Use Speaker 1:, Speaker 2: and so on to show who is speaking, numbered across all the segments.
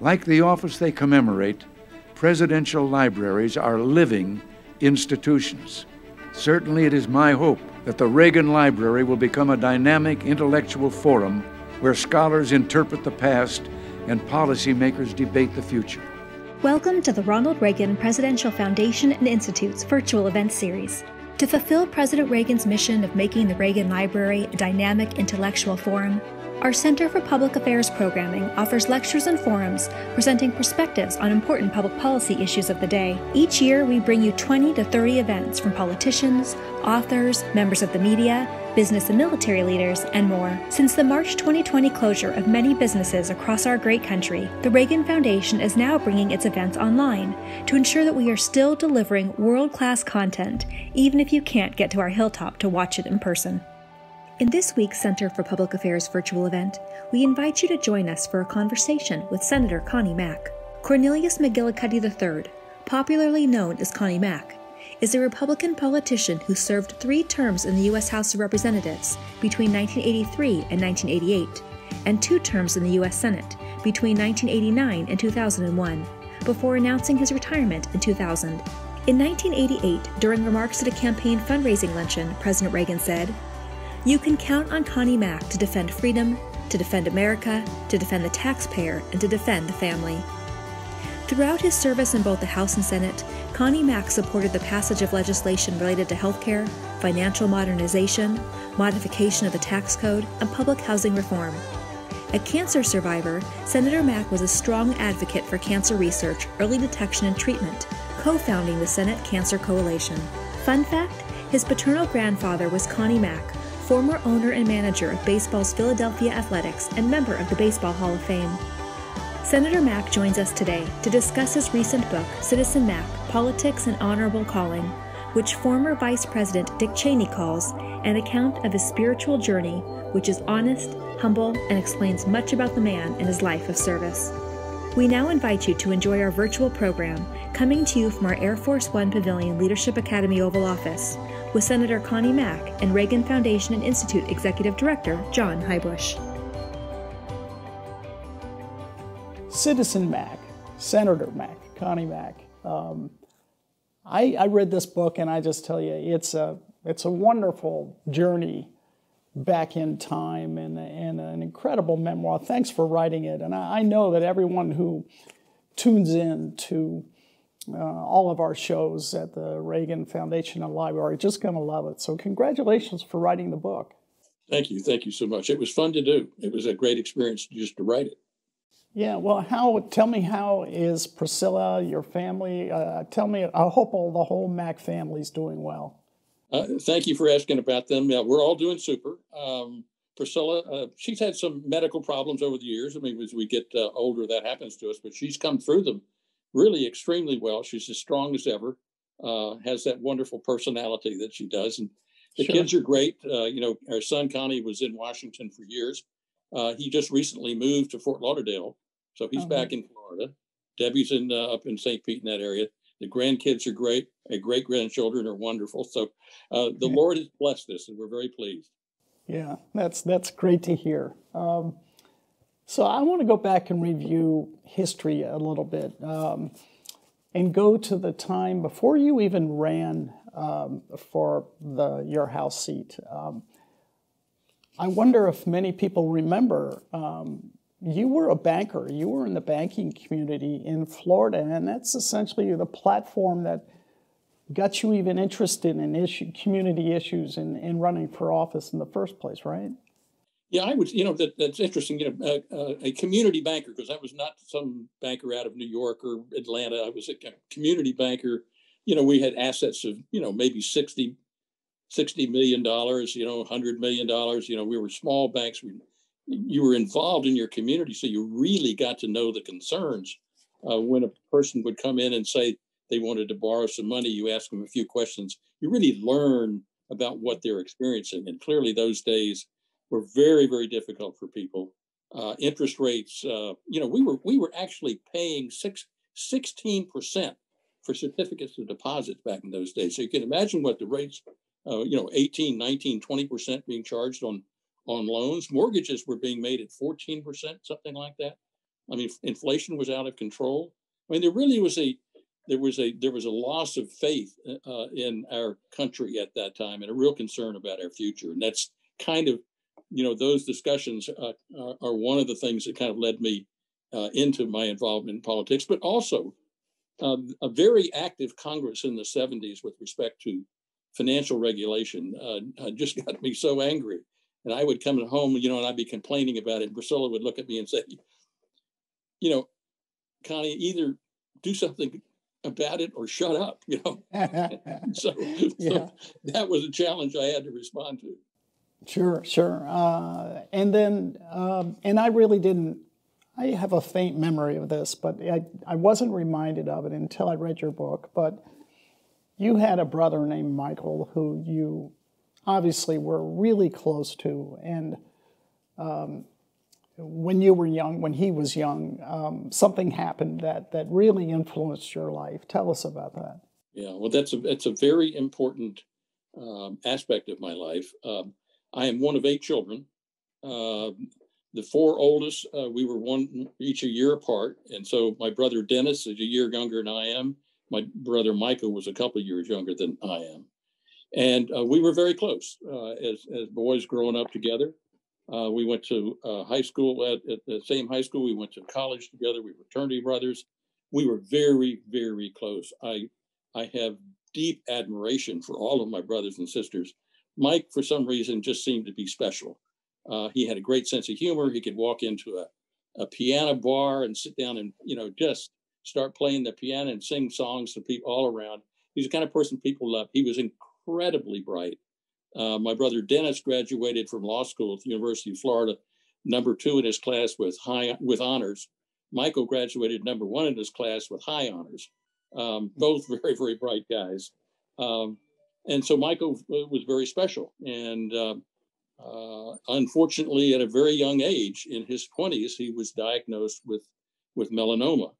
Speaker 1: Like the office they commemorate, presidential libraries are living institutions. Certainly, it is my hope that the Reagan Library will become a dynamic intellectual forum where scholars interpret the past and policymakers debate the future.
Speaker 2: Welcome to the Ronald Reagan Presidential Foundation and Institute's virtual event series. To fulfill President Reagan's mission of making the Reagan Library a dynamic intellectual forum, our Center for Public Affairs programming offers lectures and forums presenting perspectives on important public policy issues of the day. Each year, we bring you 20 to 30 events from politicians, authors, members of the media, business and military leaders, and more. Since the March 2020 closure of many businesses across our great country, the Reagan Foundation is now bringing its events online to ensure that we are still delivering world class content, even if you can't get to our hilltop to watch it in person. In this week's Center for Public Affairs virtual event, we invite you to join us for a conversation with Senator Connie Mack. Cornelius McGillicuddy III, popularly known as Connie Mack, is a Republican politician who served three terms in the U.S. House of Representatives between 1983 and 1988, and two terms in the U.S. Senate between 1989 and 2001, before announcing his retirement in 2000. In 1988, during remarks at a campaign fundraising luncheon, President Reagan said, you can count on Connie Mack to defend freedom, to defend America, to defend the taxpayer, and to defend the family. Throughout his service in both the House and Senate, Connie Mack supported the passage of legislation related to health care, financial modernization, modification of the tax code, and public housing reform. A cancer survivor, Senator Mack was a strong advocate for cancer research, early detection, and treatment, co founding the Senate Cancer Coalition. Fun fact his paternal grandfather was Connie Mack, former owner and manager of baseball's Philadelphia Athletics and member of the Baseball Hall of Fame. Senator Mack joins us today to discuss his recent book, Citizen Mack Politics and Honorable Calling, which former Vice President Dick Cheney calls an account of his spiritual journey, which is honest, humble, and explains much about the man and his life of service. We now invite you to enjoy our virtual program, coming to you from our Air Force One Pavilion Leadership Academy Oval Office, with Senator Connie Mack and Reagan Foundation and Institute Executive Director John Heubusch.
Speaker 3: Citizen Mack, Senator Mack, Connie Mack. Um, I, I read this book and I just tell you, it's a, it's a wonderful journey back in time and, and an incredible memoir. Thanks for writing it. And I, I know that everyone who tunes in to uh, all of our shows at the Reagan Foundation and Library. Just going to love it. So, congratulations for writing the book.
Speaker 4: Thank you. Thank you so much. It was fun to do. It was a great experience just to write it.
Speaker 3: Yeah. Well, how? Tell me how is Priscilla, your family? Uh, tell me. I hope all the whole Mack family is doing well.
Speaker 4: Uh, thank you for asking about them. Yeah, we're all doing super. Um, Priscilla, uh, she's had some medical problems over the years. I mean, as we get uh, older, that happens to us, but she's come through them really extremely well. She's as strong as ever. Uh, has that wonderful personality that she does, and the sure. kids are great. Uh, you know, our son Connie was in Washington for years. Uh, he just recently moved to Fort Lauderdale, so he's back in Florida. Debbie's in uh, up in St. Pete in that area. The grandkids are great. Our great grandchildren are wonderful. So uh, the yeah. Lord has blessed us, and we're very pleased.
Speaker 3: Yeah, that's that's great to hear. Um, so I want to go back and review history a little bit um, and go to the time before you even ran um, for the your House seat. Um, I wonder if many people remember um, you were a banker. You were in the banking community in Florida, and that's essentially the platform that got you even interested in issue, community issues and in running for office in the first place, right?
Speaker 4: Yeah, I would. You know, that that's interesting. You know, uh, uh, a community banker because I was not some banker out of New York or Atlanta. I was a community banker. You know, we had assets of you know maybe 60, 60 million dollars. You know, hundred million dollars. You know, we were small banks. We, you were involved in your community, so you really got to know the concerns. Uh, when a person would come in and say they wanted to borrow some money, you ask them a few questions. You really learn about what they're experiencing, and clearly those days were very, very difficult for people. Uh, interest rates, uh, you know, we were we were actually paying six, 16% for certificates of deposits back in those days. So you can imagine what the rates, uh, you know, 18, 19, 20% being charged on on loans. Mortgages were being made at 14%, something like that. I mean, inflation was out of control. I mean, there really was a there was a there was a loss of faith uh, in our country at that time, and a real concern about our future. And that's kind of, you know, those discussions uh, are one of the things that kind of led me uh, into my involvement in politics, but also um, a very active Congress in the 70s with respect to financial regulation uh, just got me so angry. And I would come home, you know, and I'd be complaining about it. And Priscilla would look at me and say, you know, Connie, either do something about it or shut up, you know. so, yeah. so, that was a challenge I had to respond to.
Speaker 3: Sure, sure. Uh, and then, um, and I really didn't I have a faint memory of this, but I, I wasn't reminded of it until I read your book. But you had a brother named Michael who you obviously were really close to. And um, when you were young, when he was young, um, something happened that, that really influenced your life. Tell us about that.
Speaker 4: Yeah, well, that's a, that's a very important um, aspect of my life. Um, I am one of eight children. Uh, the four oldest, uh, we were one each a year apart. And so my brother Dennis is a year younger than I am. My brother Michael was a couple of years younger than I am. And uh, we were very close uh, as, as boys growing up together. Uh, we went to uh, high school at, at, the same high school. We went to college together. We were fraternity brothers. We were very, very close. I, I have deep admiration for all of my brothers and sisters. Mike, for some reason, just seemed to be special. Uh, he had a great sense of humor. He could walk into a, a piano bar and sit down and, you know, just start playing the piano and sing songs to people all around. He's the kind of person people love. He was incredibly bright. Uh, my brother Dennis graduated from law school at the University of Florida, number two in his class with high with honors. Michael graduated number one in his class with high honors. Um, both very very bright guys, um, and so Michael was very special. And uh, uh, unfortunately, at a very young age, in his 20s, he was diagnosed with, with melanoma.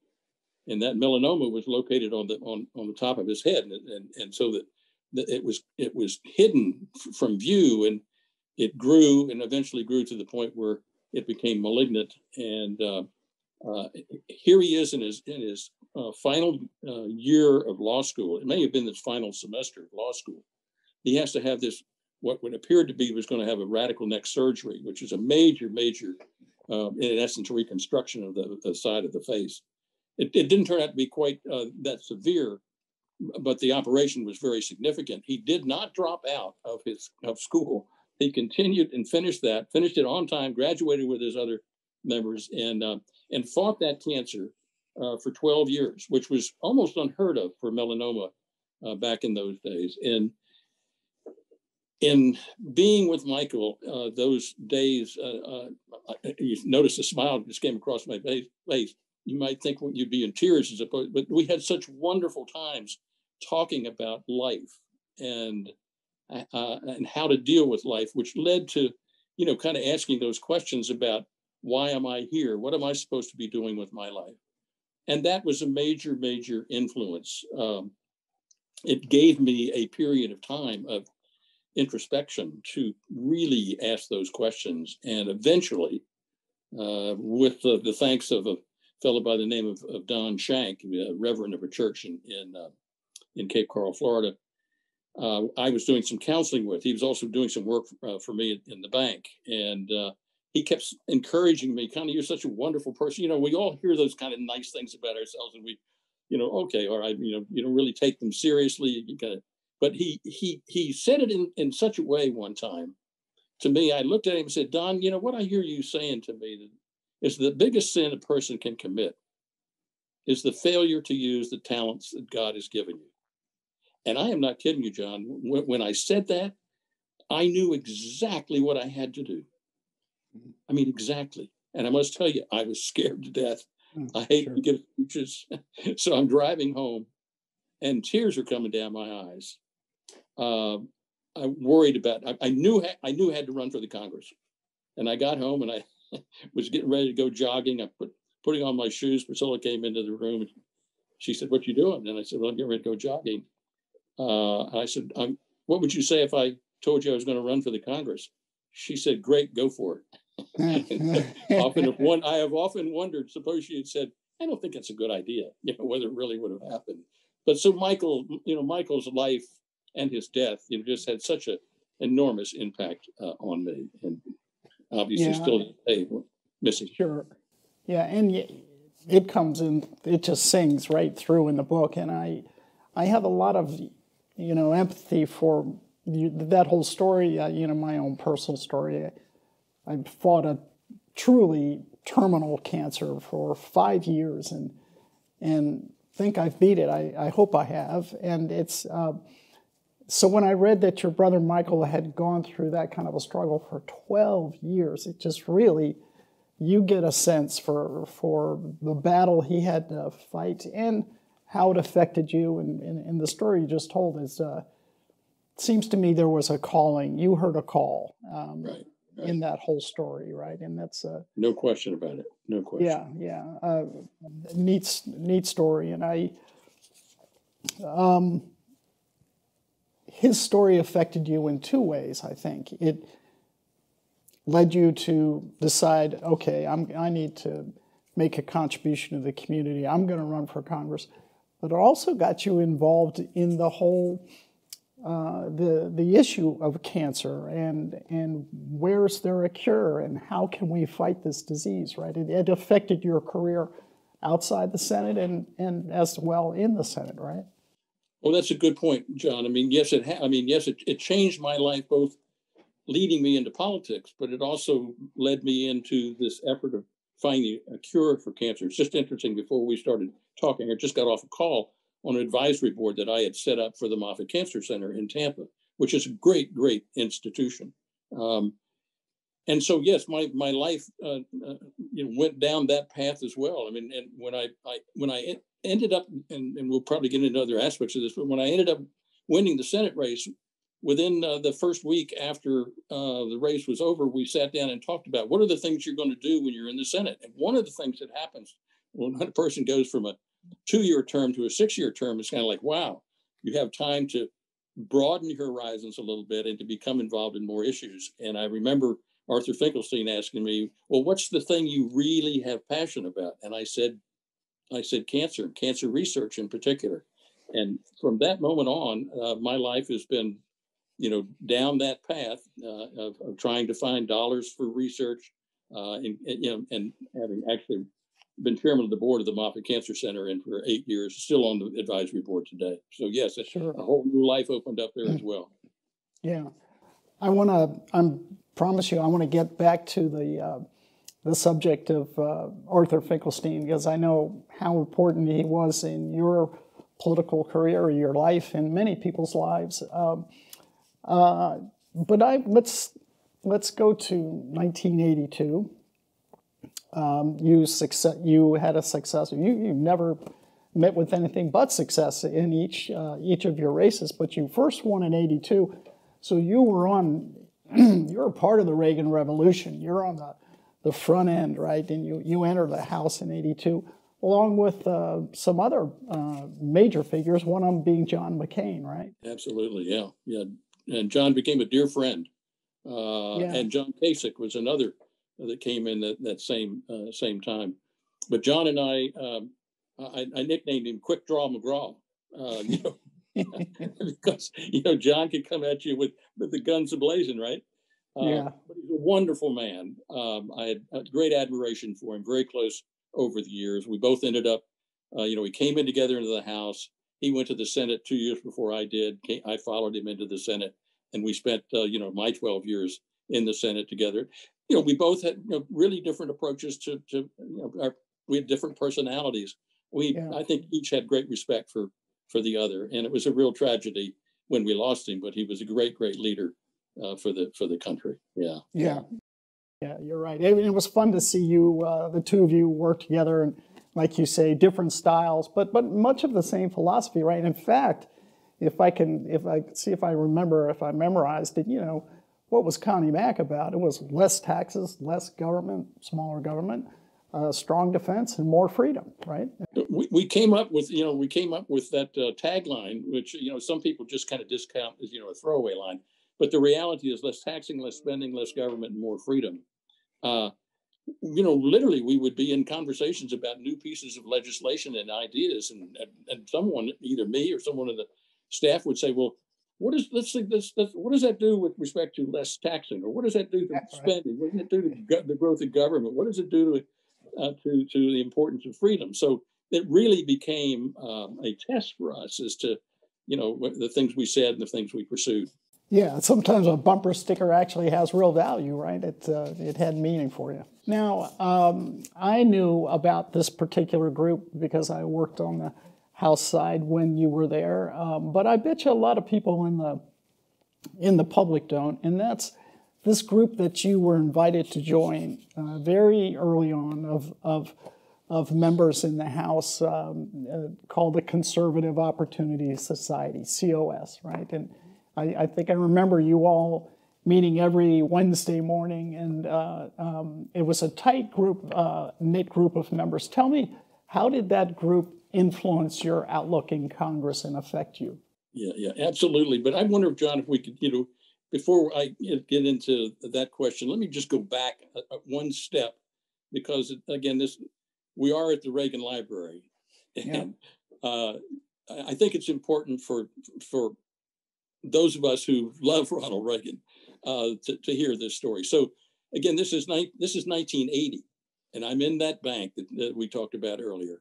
Speaker 4: And that melanoma was located on the, on, on the top of his head. And, and, and so that, that it, was, it was hidden f- from view and it grew and eventually grew to the point where it became malignant. And uh, uh, here he is in his, in his uh, final uh, year of law school. It may have been his final semester of law school. He has to have this what would appeared to be was going to have a radical neck surgery, which is a major, major, uh, in essence, reconstruction of the, the, side of the face. It, it, didn't turn out to be quite uh, that severe, but the operation was very significant. He did not drop out of his of school. He continued and finished that, finished it on time, graduated with his other members, and uh, and fought that cancer uh, for 12 years, which was almost unheard of for melanoma uh, back in those days. And in being with Michael uh, those days, uh, uh, you notice a smile just came across my face. You might think you'd be in tears as opposed, but we had such wonderful times talking about life and and how to deal with life, which led to, you know, kind of asking those questions about why am I here? What am I supposed to be doing with my life? And that was a major, major influence. Um, it gave me a period of time of introspection to really ask those questions. And eventually, uh, with the, the, thanks of a fellow by the name of, of Don Shank, a reverend of a church in in, uh, in Cape Coral, Florida, uh, I was doing some counseling with. He was also doing some work uh, for me in the bank, and uh, he kept encouraging me. Kind of, you're such a wonderful person. You know, we all hear those kind of nice things about ourselves, and we, you know, okay, all right, you know, you don't really take them seriously. You of but he he he said it in, in such a way one time to me. I looked at him and said, Don, you know what I hear you saying to me is the biggest sin a person can commit is the failure to use the talents that God has given you. And I am not kidding you, John. When, when I said that, I knew exactly what I had to do. I mean, exactly. And I must tell you, I was scared to death. Mm, I hate sure. to give speeches. so I'm driving home and tears are coming down my eyes uh, I worried about. I, I, knew I knew I had to run for the Congress, and I got home and I was getting ready to go jogging. I put putting on my shoes. Priscilla came into the room. And she said, "What you doing?" And I said, "Well, I'm getting ready to go jogging." Uh, I said, "What would you say if I told you I was going to run for the Congress?" She said, "Great, go for it." often, one, I have often wondered. Suppose she had said, "I don't think that's a good idea," you know, whether it really would have happened. But so Michael, you know, Michael's life and his death, you know, just had such an enormous impact uh, on me, and obviously yeah. still today missing.
Speaker 3: Sure. Yeah, and it comes in. It just sings right through in the book, and I, I have a lot of, you know, empathy for that whole story. Uh, you know, my own personal story. I, fought a truly terminal cancer for five years, and and think I've beat it. I, I hope I have, and it's. Uh, so when I read that your brother Michael had gone through that kind of a struggle for 12 years, it just really you get a sense for for the battle he had to fight and how it affected you. And, and, and the story you just told is uh, seems to me there was a calling. You heard a call um, right. In that whole story, right? And that's uh,
Speaker 4: no question about it. No question.
Speaker 3: Yeah, yeah. Uh, neat, neat story. And I, um, his story affected you in two ways. I think it led you to decide, okay, I'm, I need to make a contribution to the community. I'm going to run for Congress. But it also got you involved in the whole uh, the the issue of cancer and and where's there a cure and how can we fight this disease? Right? It, it affected your career outside the Senate and and as well in the Senate, right?
Speaker 4: Well, that's a good point, John. I mean, yes, it. Ha- I mean, yes, it, it changed my life both leading me into politics, but it also led me into this effort of finding a cure for cancer. It's just interesting. Before we started talking, I just got off a call on an advisory board that I had set up for the Moffitt Cancer Center in Tampa, which is a great, great institution. Um, and so, yes, my my life uh, uh, you know went down that path as well. I mean, and when I, I when I ended up, and, and we'll probably get into other aspects of this, but when I ended up winning the Senate race, within uh, the first week after uh, the race was over, we sat down and talked about what are the things you're going to do when you're in the Senate. And one of the things that happens when a person goes from a two-year term to a six-year term is kind of like, wow, you have time to broaden your horizons a little bit and to become involved in more issues. And I remember Arthur Finkelstein asking me, well, what's the thing you really have passion about? And I said, I said cancer, cancer research in particular. And from that moment on, uh, my life has been you know, down that path uh, of, of, trying to find dollars for research, uh, and, and, you know, and having actually been chairman of the board of the Moffitt Cancer Center and for eight years, still on the advisory board today. So yes, sure. a whole new life opened up there as well.
Speaker 3: Yeah, I want to. I promise you, I want to get back to the uh, the subject of uh, Arthur Finkelstein because I know how important he was in your political career, your life, and many people's lives. Um, uh, but I let's let's go to 1982. Um, you success. You had a success. You you never met with anything but success in each uh, each of your races, but you first won in '82. So you were on. you're a part of the Reagan Revolution. You're on the the front end, right? And you you entered the House in '82 along with uh, some other uh, major figures, one of them being John McCain, right?
Speaker 4: Absolutely, yeah. Yeah, and John became a dear friend. Uh, yeah. And John Kasich was another that came in that, that same uh, same time. But John and I, um, I, I, nicknamed him Quick Draw McGraw. Uh, you know, because you know John could come at you with with the guns ablazing, right? Uh, yeah. But he's a wonderful man. Um, I had great admiration for him. Very close over the years. We both ended up, uh, you know, we came in together into the house. He went to the Senate two years before I did. I followed him into the Senate, and we spent, uh, you know, my 12 years in the Senate together. You know, we both had you know, really different approaches to, to you know, our, we had different personalities. We, yeah. I think, each had great respect for for the other, and it was a real tragedy when we lost him. But he was a great, great leader uh, for the for the country. Yeah.
Speaker 3: Yeah. Yeah, you're right. It, it was fun to see you, uh, the two of you, work together and like you say, different styles, but but much of the same philosophy, right? In fact, if I can, if I see if I remember, if I memorized it, you know, what was Connie Mack about? It was less taxes, less government, smaller government, uh, strong defense, and more freedom, right?
Speaker 4: We, we came up with, you know, we came up with that uh, tagline, which you know some people just kind of discount as you know a throwaway line, but the reality is less taxing, less spending, less government, and more freedom. Uh, you know, literally, we would be in conversations about new pieces of legislation and ideas, and and someone, either me or someone in the staff, would say, "Well, what does let's this, this what does that do with respect to less taxing, or what does that do to That's spending? Right. What does it do to the growth of government? What does it do to uh, to to the importance of freedom?" So it really became um, a test for us as to you know the things we said and the things we pursued.
Speaker 3: Yeah, sometimes a bumper sticker actually has real value, right? It uh, it had meaning for you. Now, um, I knew about this particular group because I worked on the House side when you were there, um, but I bet you a lot of people in the in the public don't, and that's this group that you were invited to join uh, very early on of of of members in the House um, uh, called the Conservative Opportunity Society, COS, right? And I, I, think I remember you all meeting every Wednesday morning, and uh, um, it was a tight group, uh, knit group of members. Tell me, how did that group influence your outlook in Congress and affect you?
Speaker 4: Yeah, yeah, absolutely. But I wonder, if, John, if we could, you know, before I get into that question, let me just go back one step because, again, this we are at the Reagan Library, and yeah. uh, I think it's important for for those of us who love Ronald Reagan uh, to, to hear this story. So again, this is ni- this is 1980, and I'm in that bank that, that we talked about earlier.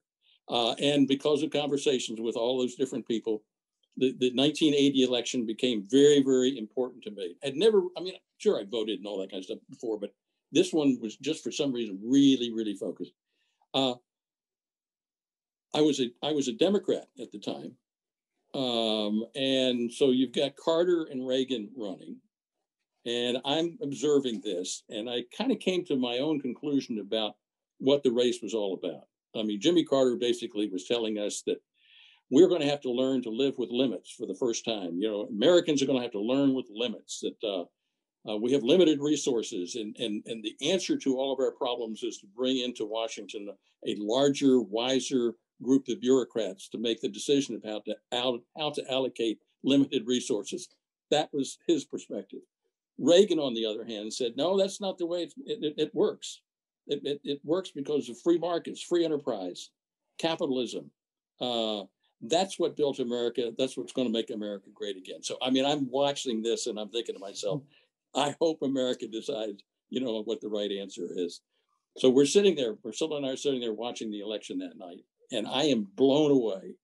Speaker 4: Uh, and because of conversations with all those different people, the, the 1980 election became very, very important to me. I'd never, I mean, sure, I voted and all that kind of stuff before, but this one was just for some reason really, really focused. Uh, I was a I was a Democrat at the time, um, and so you've got Carter and Reagan running, and I'm observing this, and I kind of came to my own conclusion about what the race was all about. I mean, Jimmy Carter basically was telling us that we're going to have to learn to live with limits for the first time. You know, Americans are going to have to learn with limits that uh, uh, we have limited resources, and, and, and the answer to all of our problems is to bring into Washington a larger, wiser group of bureaucrats to make the decision of how to, how, how to allocate limited resources. That was his perspective. Reagan, on the other hand, said, no, that's not the way it, it, it works. It, it, it, works because of free markets, free enterprise, capitalism. Uh, that's what built America. That's what's going to make America great again. So, I mean, I'm watching this and I'm thinking to myself, I hope America decides, you know, what the right answer is. So we're sitting there, Priscilla and I are sitting there watching the election that night, and I am blown away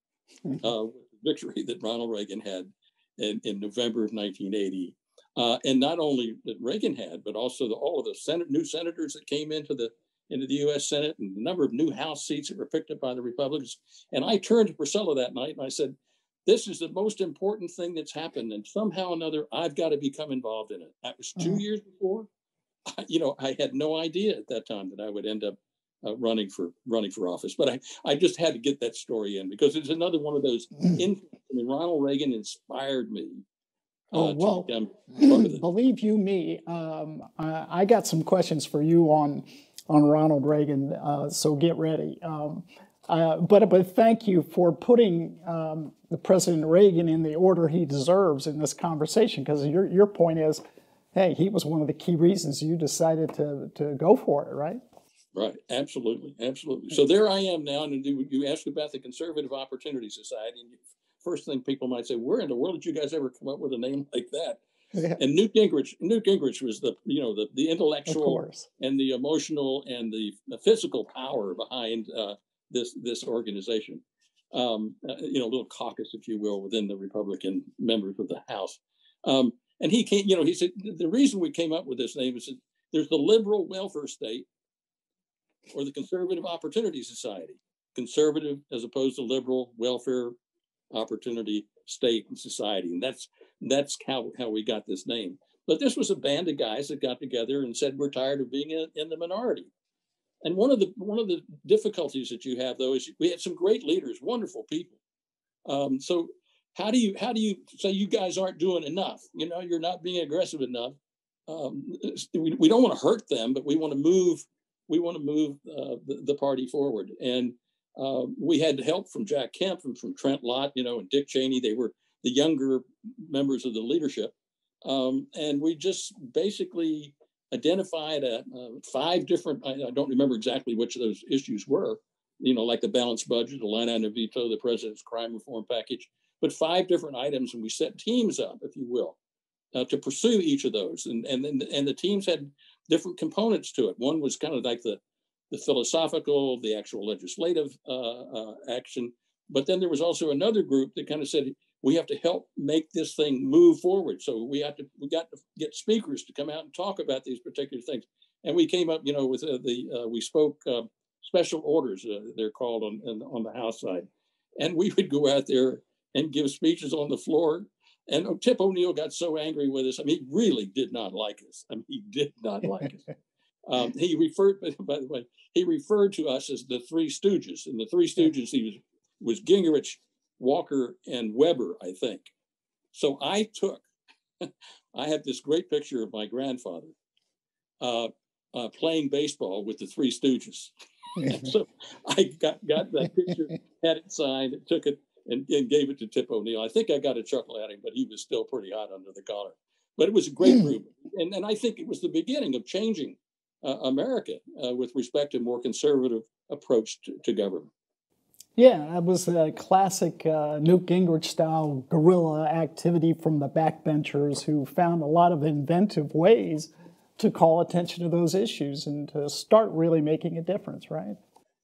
Speaker 4: uh, with the victory that Ronald Reagan had in, in November of 1980. Uh, and not only that Reagan had, but also the, all of the Senate, new senators that came into the into the U.S. Senate and the number of new House seats that were picked up by the Republicans. And I turned to Priscilla that night and I said, this is the most important thing that's happened. And somehow or another, I've got to become involved in it. That was 2 mm-hmm. years before. I, you know, I had no idea at that time that I would end up uh, running for running for office. But I, I just had to get that story in because it's another one of those. Mm. I mean, Ronald Reagan inspired me.
Speaker 3: Uh, oh well, believe you me, um, I, I, got some questions for you on on Ronald Reagan. Uh, so get ready. Um, uh, but but thank you for putting um, the President Reagan in the order he deserves in this conversation because your your point is, hey, he was one of the key reasons you decided to to go for it, right?
Speaker 4: Right, absolutely, absolutely. So there I am now, and you asked about the Conservative Opportunity Society, and first thing people might say, "Where in the world did you guys ever come up with a name like that?" Yeah. And Newt Gingrich, Newt Gingrich was the you know the the intellectual and the emotional and the, the physical power behind uh, this this organization. Um, uh, you know, a little caucus, if you will, within the Republican members of the House. Um, and he came, you know, he said the reason we came up with this name is that there's the liberal welfare state or the conservative opportunity society, conservative as opposed to liberal welfare opportunity state and society. And that's that's how, how we got this name. But this was a band of guys that got together and said, we're tired of being in, in the minority. And one of the one of the difficulties that you have though is we had some great leaders, wonderful people. Um, so how do you how do you say you guys aren't doing enough? You know, you're not being aggressive enough. Um, we, we don't want to hurt them, but we want to move we want to move uh, the, the, party forward. And uh, we had help from Jack Kemp and from Trent Lott, you know, and Dick Cheney. They were the younger members of the leadership. Um, and we just basically identified uh, uh, five different, I, I, don't remember exactly which of those issues were, you know, like the balanced budget, the line item veto, the president's crime reform package, but five different items. And we set teams up, if you will, uh, to pursue each of those. And, and, and the teams had different components to it. One was kind of like the, the philosophical, the actual legislative uh, uh, action. But then there was also another group that kind of said, we have to help make this thing move forward. So we have to we got to get speakers to come out and talk about these particular things. And we came up, you know, with uh, the uh, we spoke uh, special orders uh, they're called on on the House side, and we would go out there and give speeches on the floor. And Tip O'Neill got so angry with us. I mean, he really did not like us. I mean, he did not like us. Um, he referred, by the way, he referred to us as the Three Stooges, and the Three Stooges he was was Gingrich, Walker and Weber, I think. So I took, I have this great picture of my grandfather uh, uh, playing baseball with the Three Stooges. so I got, got that picture, had it signed, took it, and, and, gave it to Tip O'Neill. I think I got a chuckle at him, but he was still pretty hot under the collar. But it was a great group. And, and I think it was the beginning of changing America uh, with respect to more conservative approach to, to government.
Speaker 3: Yeah, that was a classic uh, Newt Gingrich style guerrilla activity from the backbenchers who found a lot of inventive ways to call attention to those issues and to start really making a difference, right?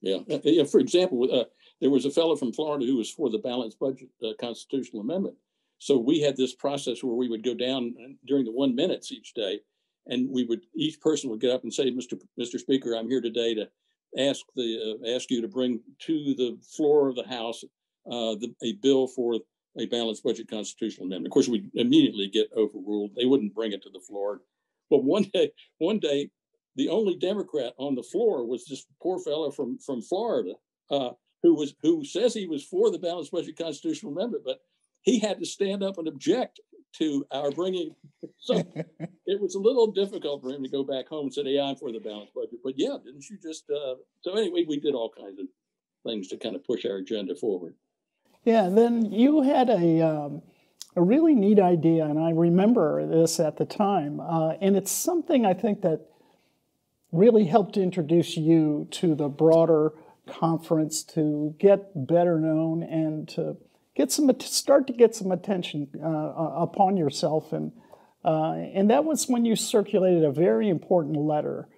Speaker 4: Yeah. Uh, yeah for example, uh, there was a fellow from Florida who was for the balanced budget uh, constitutional amendment. So we had this process where we would go down during the one minutes each day, and we would each person would get up and say, "Mr. Mr. Speaker, I'm here today to ask the uh, ask you to bring to the floor of the House uh, the, a bill for a balanced budget constitutional amendment. Of course, we immediately get overruled. They wouldn't bring it to the floor. But one day, one day, the only Democrat on the floor was this poor fellow from from Florida uh, who was who says he was for the balanced budget constitutional amendment, but he had to stand up and object to our bringing. So it was a little difficult for him to go back home and say, "Yeah, I'm for the balanced budget." But yeah, didn't you just? Uh... So anyway, we did all kinds of things to kind of push our agenda forward.
Speaker 3: Yeah, then you had a um, a really neat idea, and I remember this at the time, uh, and it's something I think that really helped introduce you to the broader conference to get better known and to get some start to get some attention uh, uh, upon yourself and uh, and that was when you circulated a very important letter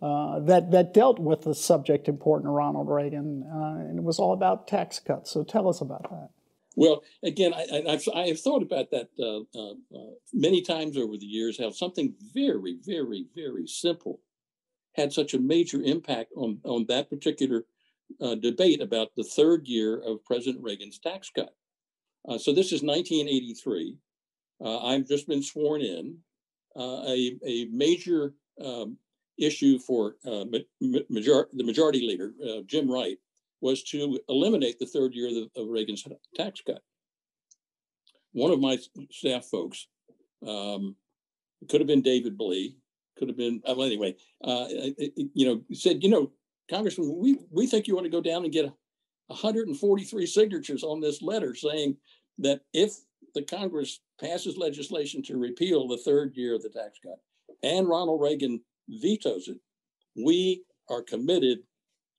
Speaker 3: uh, that that dealt with the subject important to Ronald Reagan uh, and it was all about tax cuts. So tell us about that.
Speaker 4: Well, again, I, have I have thought about that uh, many times over the years. How something very, very, very simple had such a major impact on on that particular debate about the third year of President Reagan's tax cut. Uh, so this is 1983. Uh, I've just been sworn in. Uh, a, a major um, issue for uh, major- the majority leader, uh, Jim Wright, was to eliminate the third year of, of Reagan's tax cut. One of my staff folks, um, could have been David Blee, could have been, well, anyway, you know, said, you know, Congressman, we, we think you want to go down and get 143 signatures on this letter saying that if the Congress passes legislation to repeal the third year of the tax cut and Ronald Reagan vetoes it, we are committed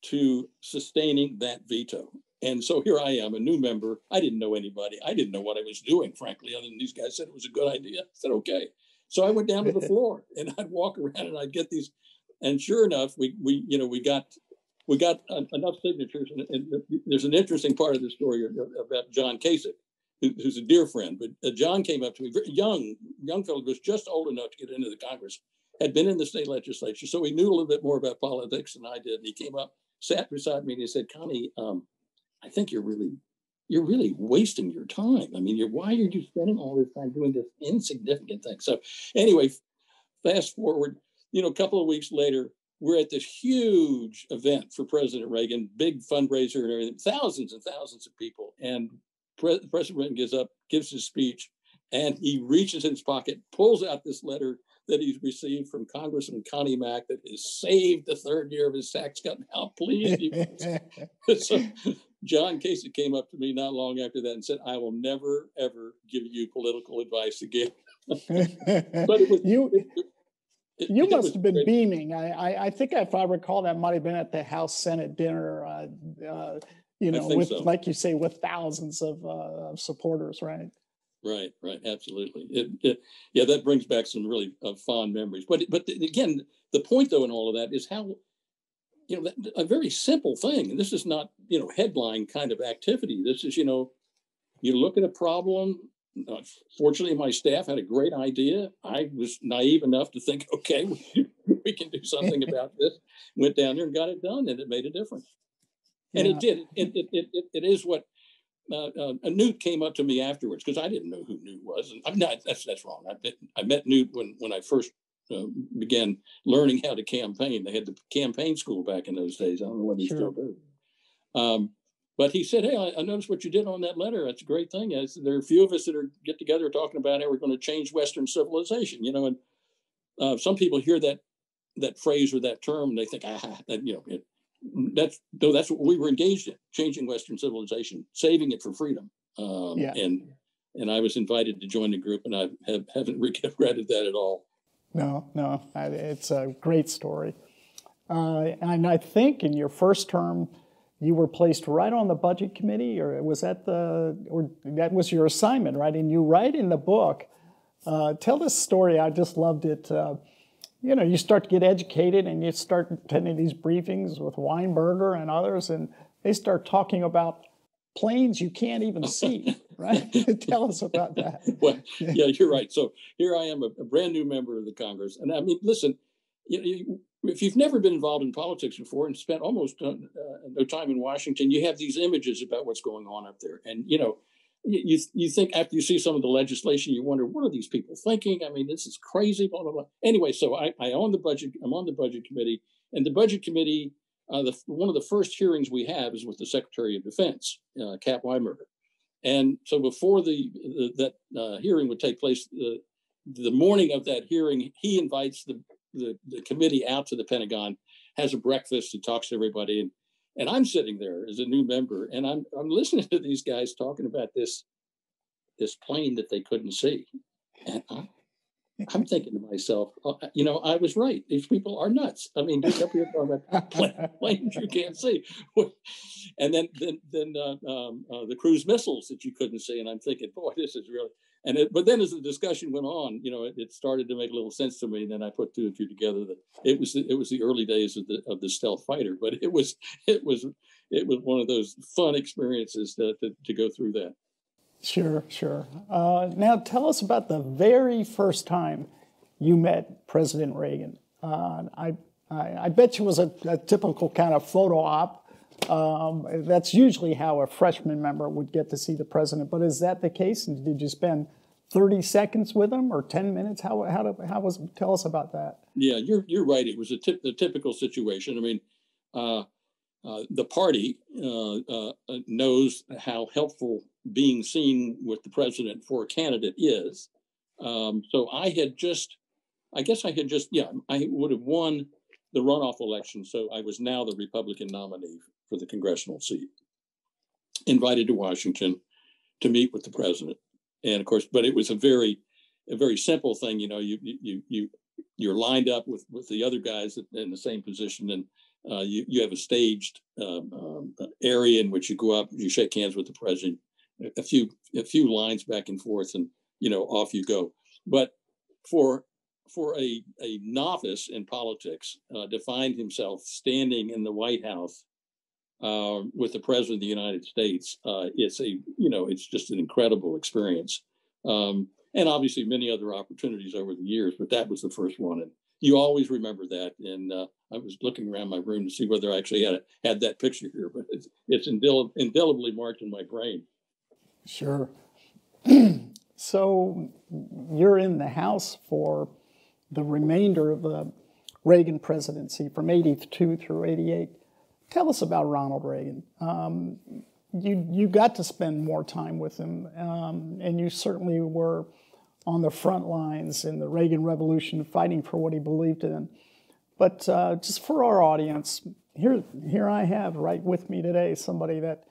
Speaker 4: to sustaining that veto. And so here I am, a new member. I didn't know anybody. I didn't know what I was doing, frankly, other than these guys said it was a good idea. I said, okay. So I went down to the floor and I'd walk around and I'd get these. And sure enough, we, we you know, we got we got enough signatures. And, and, there's an interesting part of the story about John Kasich, who, who's a dear friend. But uh, John came up to me, very young, young fellow, was just old enough to get into the Congress, had been in the state legislature, so he knew a little bit more about politics than I did. And he came up, sat beside me, and he said, "Connie, um, I think you're really." You're really wasting your time. I mean, why are you spending all this time doing this insignificant thing? So, anyway, fast forward, you know, a couple of weeks later, we're at this huge event for President Reagan, big fundraiser and everything, thousands and thousands of people. And Pre- President Reagan gives up, gives his speech, and he reaches in his pocket, pulls out this letter that he's received from Congressman Connie Mack that has saved the third year of his tax cut. How pleased he was. so John Kasich came up to me not long after that and said, I will never, ever give you political advice again. but it was, you, it,
Speaker 3: you must have been great. beaming. I, I, I, think if I recall, that might have been at the House Senate dinner. Uh, uh, you know, with so. like you say, with thousands of uh, supporters, right?
Speaker 4: Right, right, absolutely. It, it, yeah, that brings back some really uh, fond memories. But but again, the point though in all of that is how you know that, a very simple thing. And this is not you know headline kind of activity. This is you know you look at a problem uh, fortunately, my staff had a great idea. I was naive enough to think, okay, we, we can do something about this. Went down there and got it done, and it made a difference. And yeah. it did. It, it, it, it, it is what uh, uh, Newt came up to me afterwards because I didn't know who Newt was. And I'm not, that's, that's wrong. I, I met Newt when, when I first uh, began learning how to campaign. They had the campaign school back in those days. I don't know sure. they still do. Um, but he said, "Hey, I, I, noticed what you did on that letter. That's a great thing. there are a few of us that are get together talking about how we're going to change Western civilization. You know, and uh, some people hear that that phrase or that term, and they think, ah, that, you know, it, that's though that's what we were engaged in, changing Western civilization, saving it for freedom. Um, yeah. And and I was invited to join the group, and I have, haven't regretted that at all.
Speaker 3: No, no, it's a great story. Uh, and I think in your first term, you were placed right on the budget committee, or was that the, or that was your assignment, right? And you write in the book, uh, tell this story. I just loved it. Uh, you know, you start to get educated, and you start attending these briefings with Weinberger and others, and they start talking about planes you can't even see, right? Tell us about that.
Speaker 4: well, yeah, you're right. So here I am, a, a, brand new member of the Congress, and I mean, listen, you, you, if you've never been involved in politics before and spent almost uh, uh, no time in Washington, you have these images about what's going on up there, and you know, you you think after you see some of the legislation, you wonder what are these people thinking? I mean, this is crazy. Blah blah blah. Anyway, so I, I own the budget. I'm on the budget committee, and the budget committee. Uh, the, one of the first hearings we have is with the Secretary of Defense, uh, Cap Weinberger, and so before the, the that uh, hearing would take place, the the morning of that hearing, he invites the the, the committee out to the Pentagon, has a breakfast, and talks to everybody, and and I'm sitting there as a new member, and I'm I'm listening to these guys talking about this this plane that they couldn't see, and I, I'm thinking to myself, uh, you know, I was right. These people are nuts. I mean, they're up here talking about planes you can't see, and then then then uh, um, uh, the cruise missiles that you couldn't see, and I'm thinking, boy, this is really and it, but then as the discussion went on, you know, it, it, started to make a little sense to me. And then I put two and two together that it was it was the early days of the of the stealth fighter, but it was it was it was one of those fun experiences to, to, to go through that.
Speaker 3: Sure, sure. Uh, now tell us about the very first time you met President Reagan. Uh, I, I, I bet you was a, a typical kind of photo op. Um, that's usually how a freshman member would get to see the president. But is that the case? And did you spend 30 seconds with him or 10 minutes? How, how, to, how was, tell us about that.
Speaker 4: Yeah, you're, you're right. It was a typical situation. I mean, uh, uh, the party uh, uh knows how helpful being seen with the president for a candidate is. Um, so I had just, I guess I had just, yeah, I would have won the runoff election. So I was now the Republican nominee for the congressional seat. Invited to Washington to meet with the president, and of course, but it was a very, a very simple thing. You know, you you you you're lined up with with the other guys in the same position, and uh, you you have a staged um, um, area in which you go up, you shake hands with the president, a few a few lines back and forth, and you know off you go. But for for a, a novice in politics uh, to find himself standing in the White House uh, with the president of the United States, uh, it's a you know it's just an incredible experience, um, and obviously many other opportunities over the years, but that was the first one, and you always remember that. And uh, I was looking around my room to see whether I actually had a, had that picture here, but it's it's indel- indelibly marked in my brain.
Speaker 3: Sure. so you're in the House for the remainder of the Reagan presidency from 82 through 88. Tell us about Ronald Reagan. Um, you, you got to spend more time with him, um, and you certainly were on the front lines in the Reagan Revolution fighting for what he believed in. But uh, just for our audience, here, here I have right with me today somebody that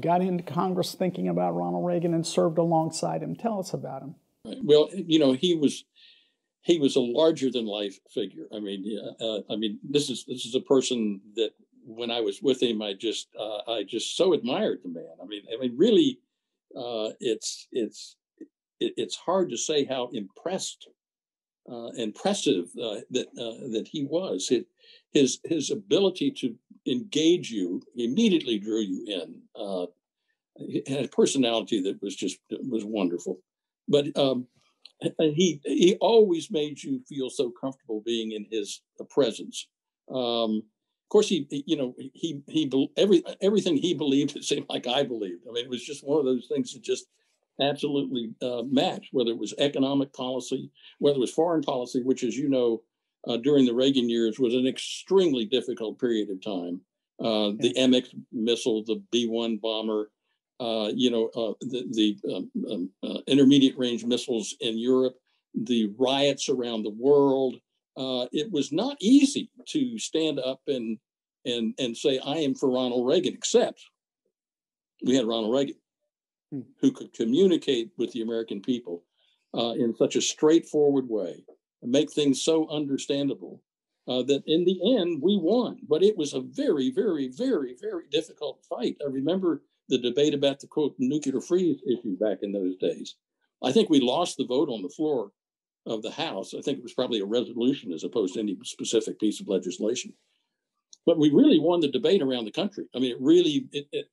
Speaker 3: got into Congress thinking about Ronald Reagan and served alongside him. Tell us about him.
Speaker 4: Well, you know, he was he was a larger than life figure. I mean, uh, I mean, this is this is a person that when I was with him, I just uh, I just so admired the man. I mean, I mean, really, uh, it's it's it, it's hard to say how impressed uh, impressive uh, that uh, that he was. It, his his ability to engage you immediately drew you in. Uh, he had a personality that was just was wonderful, but um, he he always made you feel so comfortable being in his presence. Um, of course, he, you know he he every everything he believed it seemed like I believed. I mean, it was just one of those things that just absolutely uh, matched. Whether it was economic policy, whether it was foreign policy, which, as you know, uh, during the Reagan years was an extremely difficult period of time. Uh, the MX missile, the B 1 bomber, uh, you know, uh, the, the um, um, uh, intermediate range missiles in Europe, the riots around the world. Uh, it was not easy to stand up and, and, and say, I am for Ronald Reagan, except we had Ronald Reagan, hmm. who could communicate with the American people in such a straightforward way and make things so understandable uh, that in the end we won. But it was a very, very, very, very difficult fight. I remember the debate about the quote nuclear freeze issue back in those days. I think we lost the vote on the floor of the House. I think it was probably a resolution as opposed to any specific piece of legislation. But we really won the debate around the country. I mean, it really, it, it,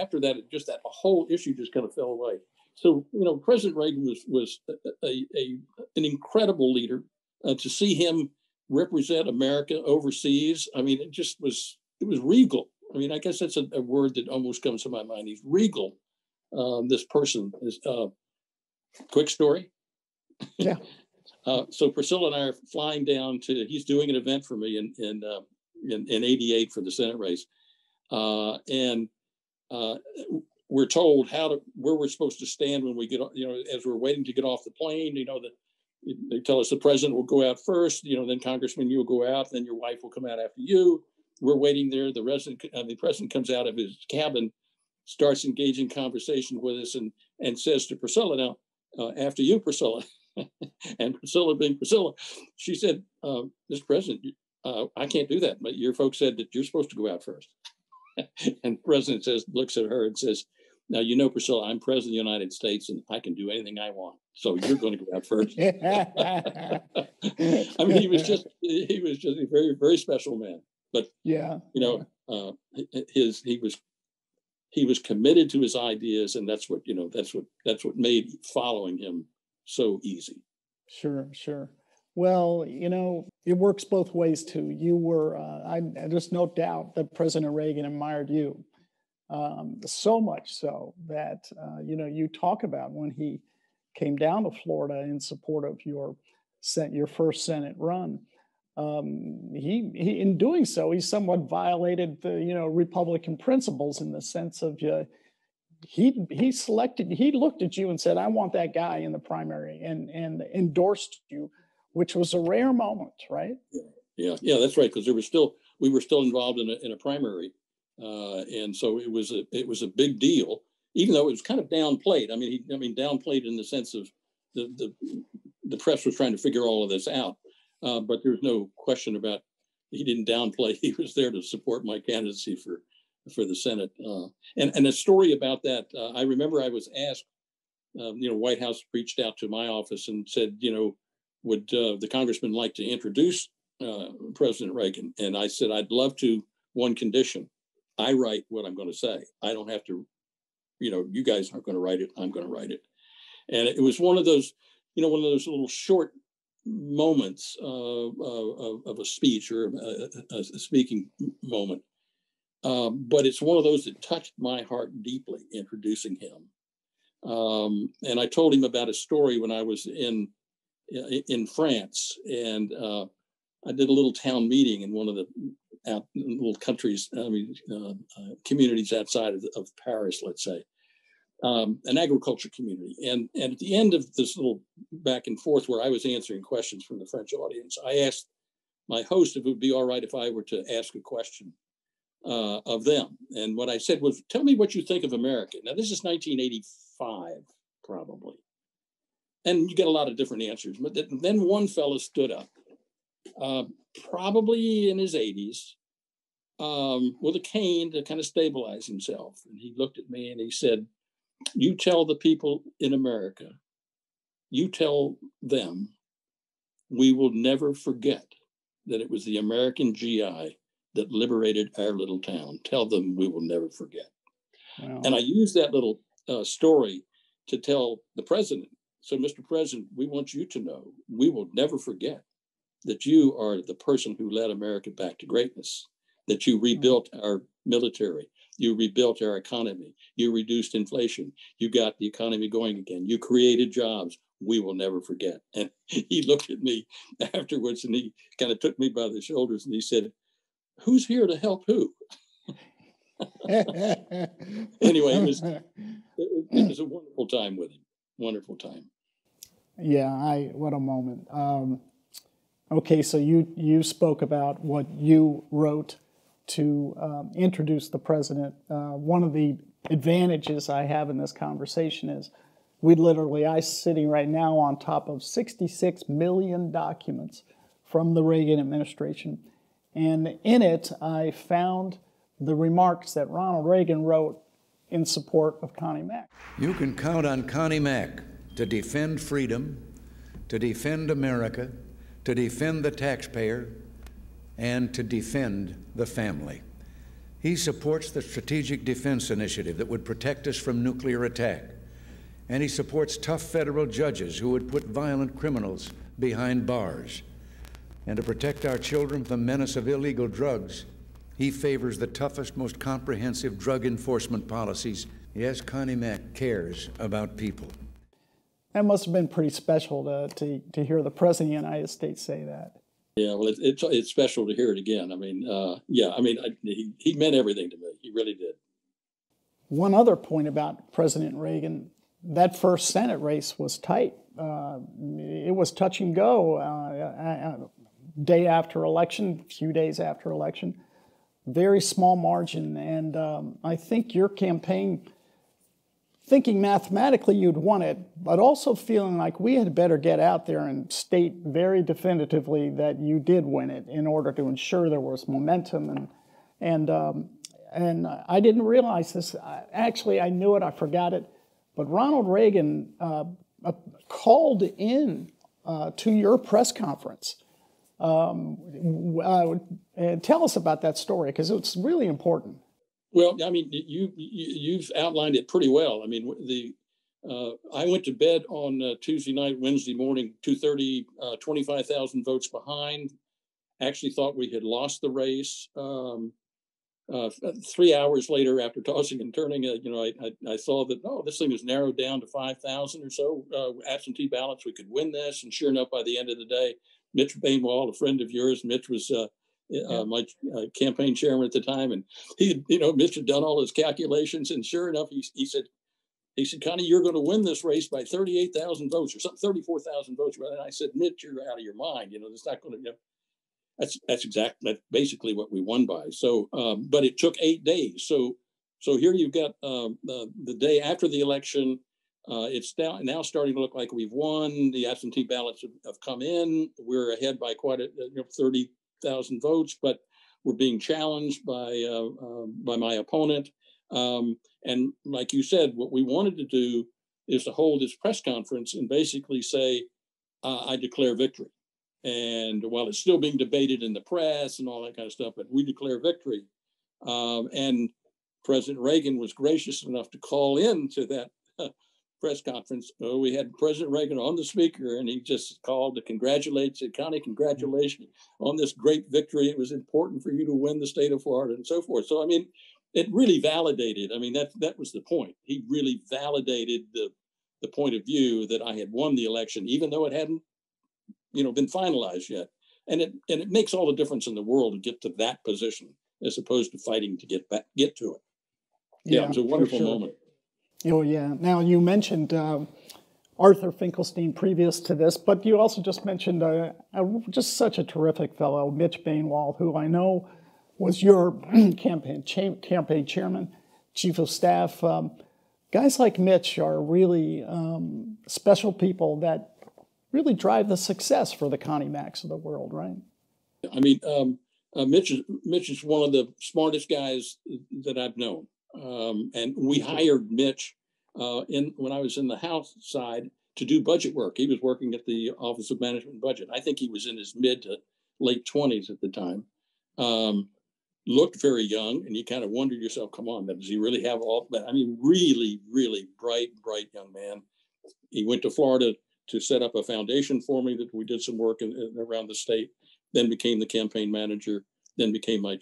Speaker 4: after that, it just that whole issue just kind of fell away. So you know, President Reagan was was a, a, a an incredible leader. Uh, to see him represent America overseas, I mean, it just was it was regal. I mean, I guess that's a, a word that almost comes to my mind. He's regal. Um, this person is. Uh, quick story.
Speaker 3: Yeah.
Speaker 4: uh, so Priscilla and I are flying down to. He's doing an event for me in in uh, in, in '88 for the Senate race, uh, and uh, we're told how to where we're supposed to stand when we get you know as we're waiting to get off the plane you know they tell us the president will go out first you know then congressman you'll go out then your wife will come out after you. We're waiting there. The resident uh, the president comes out of his cabin starts engaging conversation with us and and says to priscilla now uh, after you priscilla and priscilla being priscilla she said uh, mr president uh, i can't do that but your folks said that you're supposed to go out first and the president says looks at her and says now, you know, Priscilla, I'm president of the United States and I can do anything I want. So you're going to go out first. I mean, he was just, he was just a very, very special man. But,
Speaker 3: yeah,
Speaker 4: you know, uh, his, he was, he was committed to his ideas and that's what, you know, that's what, that's what made following him so easy.
Speaker 3: Sure, sure. Well, you know, it works both ways too. You were, uh, I, there's no doubt that President Reagan admired you um, so much so that uh, you know you talk about when he came down to Florida in support of your sent your first Senate run. Um, he, he, in doing so, he somewhat violated the you know Republican principles in the sense of uh, he he selected he looked at you and said, "I want that guy in the primary," and and endorsed you, which was a rare moment, right?
Speaker 4: Yeah, yeah, that's right. Because there was still we were still involved in a in a primary uh, and so it was a it was a big deal, even though it was kind of downplayed. I mean, he, I mean, downplayed in the sense of the the the press was trying to figure all of this out, uh, but there's no question about he didn't downplay. He was there to support my candidacy for for the Senate. Uh, and and a story about that, uh, I remember I was asked, um, you know, White House reached out to my office and said, you know, would uh, the congressman like to introduce uh, President Reagan? And I said, I'd love to. One condition I write what I'm going to say. I don't have to, you know, you guys aren't going to write it. I'm going to write it. And it was one of those, you know, one of those little short moments uh, uh, of a speech or a, a speaking moment. Um, but it's one of those that touched my heart deeply, introducing him. Um, and I told him about a story when I was in in France, and uh, I did a little town meeting in one of the out little countries, I mean, uh, uh, communities outside of, of, Paris, let's say, um, an agriculture community. And, and at the end of this little back and forth where I was answering questions from the French audience, I asked my host if it would be all right if I were to ask a question uh, of them. And what I said was, tell me what you think of America. Now, this is 1985, probably. and you get a lot of different answers. But then one fellow stood up, uh, probably in his 80s, um, with a cane to kind of stabilize himself. And he looked at me and he said, You tell the people in America, you tell them, we will never forget that it was the American GI that liberated our little town. Tell them we will never forget. Wow. And I use that little uh, story to tell the president. So, Mr. President, we want you to know we will never forget that you are the person who led America back to greatness, that you rebuilt our military, you rebuilt our economy, you reduced inflation, you got the economy going again, you created jobs. We will never forget. And he looked at me afterwards and he kind of took me by the shoulders and he said, Who's here to help who? anyway, it was, it was, it was a wonderful time with him. Wonderful time.
Speaker 3: Yeah, I what a moment. Um, okay, so you you spoke about what you wrote to um, introduce the president. Uh, one of the advantages I have in this conversation is we literally I sitting right now on top of 66 million documents from the Reagan administration, and in it I found the remarks that Ronald Reagan wrote in support of Connie Mack.
Speaker 1: You can count on Connie Mack to defend freedom, to defend America, to defend the taxpayer, and to defend the family. He supports the Strategic Defense Initiative that would protect us from nuclear attack. And he supports tough federal judges who would put violent criminals behind bars. And to protect our children from the menace of illegal drugs, he favors the toughest, most comprehensive drug enforcement policies. Yes, Connie Mack cares about people.
Speaker 3: That must have been pretty special to, to, to hear the President of the United States say that.
Speaker 4: Yeah, well, it, it's it's special to hear it again. I mean, uh, yeah, I mean, I, he, he meant everything to me. He really did.
Speaker 3: One other point about President Reagan that first Senate race was tight. Uh, it was touch and go uh, day after election, a few days after election very small margin. And um, I think your campaign, thinking mathematically you'd won it, but also feeling like we had better get out there and state very definitively that you did win it in order to ensure there was momentum. And, and, um, and I didn't realize this. Actually, I knew it, I forgot it. But Ronald Reagan uh, uh, called in uh, to your press conference um, uh, tell us about that story because it's really important.
Speaker 4: Well, I mean, you, you have outlined it pretty well. I mean, the uh, I went to bed on uh, Tuesday night, Wednesday morning, 2:30, uh, 25,000 votes behind. Actually, thought we had lost the race. Um, uh, three hours later, after tossing and turning, uh, you know, I, I, I, saw that oh, this thing was narrowed down to 5,000 or so uh, absentee ballots. We could win this, and sure enough, by the end of the day, Mitch Bainwol, a friend of yours. Mitch was uh, uh, my uh, campaign chairman at the time, and he, you know, Mitch had done all his calculations, and sure enough, he, he said, he said, Connie, you're going to win this race by 38,000 votes or something, 34,000 votes. And I said, Mitch, you're out of your mind. You know, it's not going to, you know, that's, that's exactly, that's basically what we won by. So, um, but it took eight days. So, so here you've got um, the, the day after the election, uh, it's now, now starting to look like we've won. The absentee ballots have, have come in. We're ahead by quite a you know, 30,000 votes, but we're being challenged by uh, uh, by my opponent. Um, and like you said, what we wanted to do is to hold this press conference and basically say, uh, "I declare victory." And while it's still being debated in the press and all that kind of stuff, but we declare victory. Um, and President Reagan was gracious enough to call in to that press conference, uh, we had President Reagan on the speaker, and he just called to congratulate, said, Connie, congratulations on this great victory. It was important for you to win the state of Florida and so forth. So, I mean, it really validated. I mean, that that was the point. He really validated the the point of view that I had won the election, even though it hadn't, you know, been finalized yet. And it and it makes all the difference in the world to get to that position as opposed to fighting to get back get to it. Yeah, yeah it was a wonderful sure. moment.
Speaker 3: Oh, yeah. Now, you mentioned uh, Arthur Finkelstein previous to this, but you also just mentioned uh, a, just such a terrific fellow, Mitch Bainwol, who I know was your campaign, cha- campaign chairman, chief of staff. Um, guys like Mitch are really um, special people that really drive the success for the Connie Macks of the world, right?
Speaker 4: I mean, um, uh, Mitch is Mitch is one of the smartest guys that I've known, um, and we hired Mitch uh, in when I was in the House side to do budget work. He was working at the Office of Management and Budget. I think he was in his mid to late twenties at the time. Um, looked very young, and you kind of wondered yourself, "Come on, does he really have all?" But I mean, really, really bright, bright young man. He went to Florida to set up a foundation for me that we did some work in, in, around the state then became the campaign manager, then became my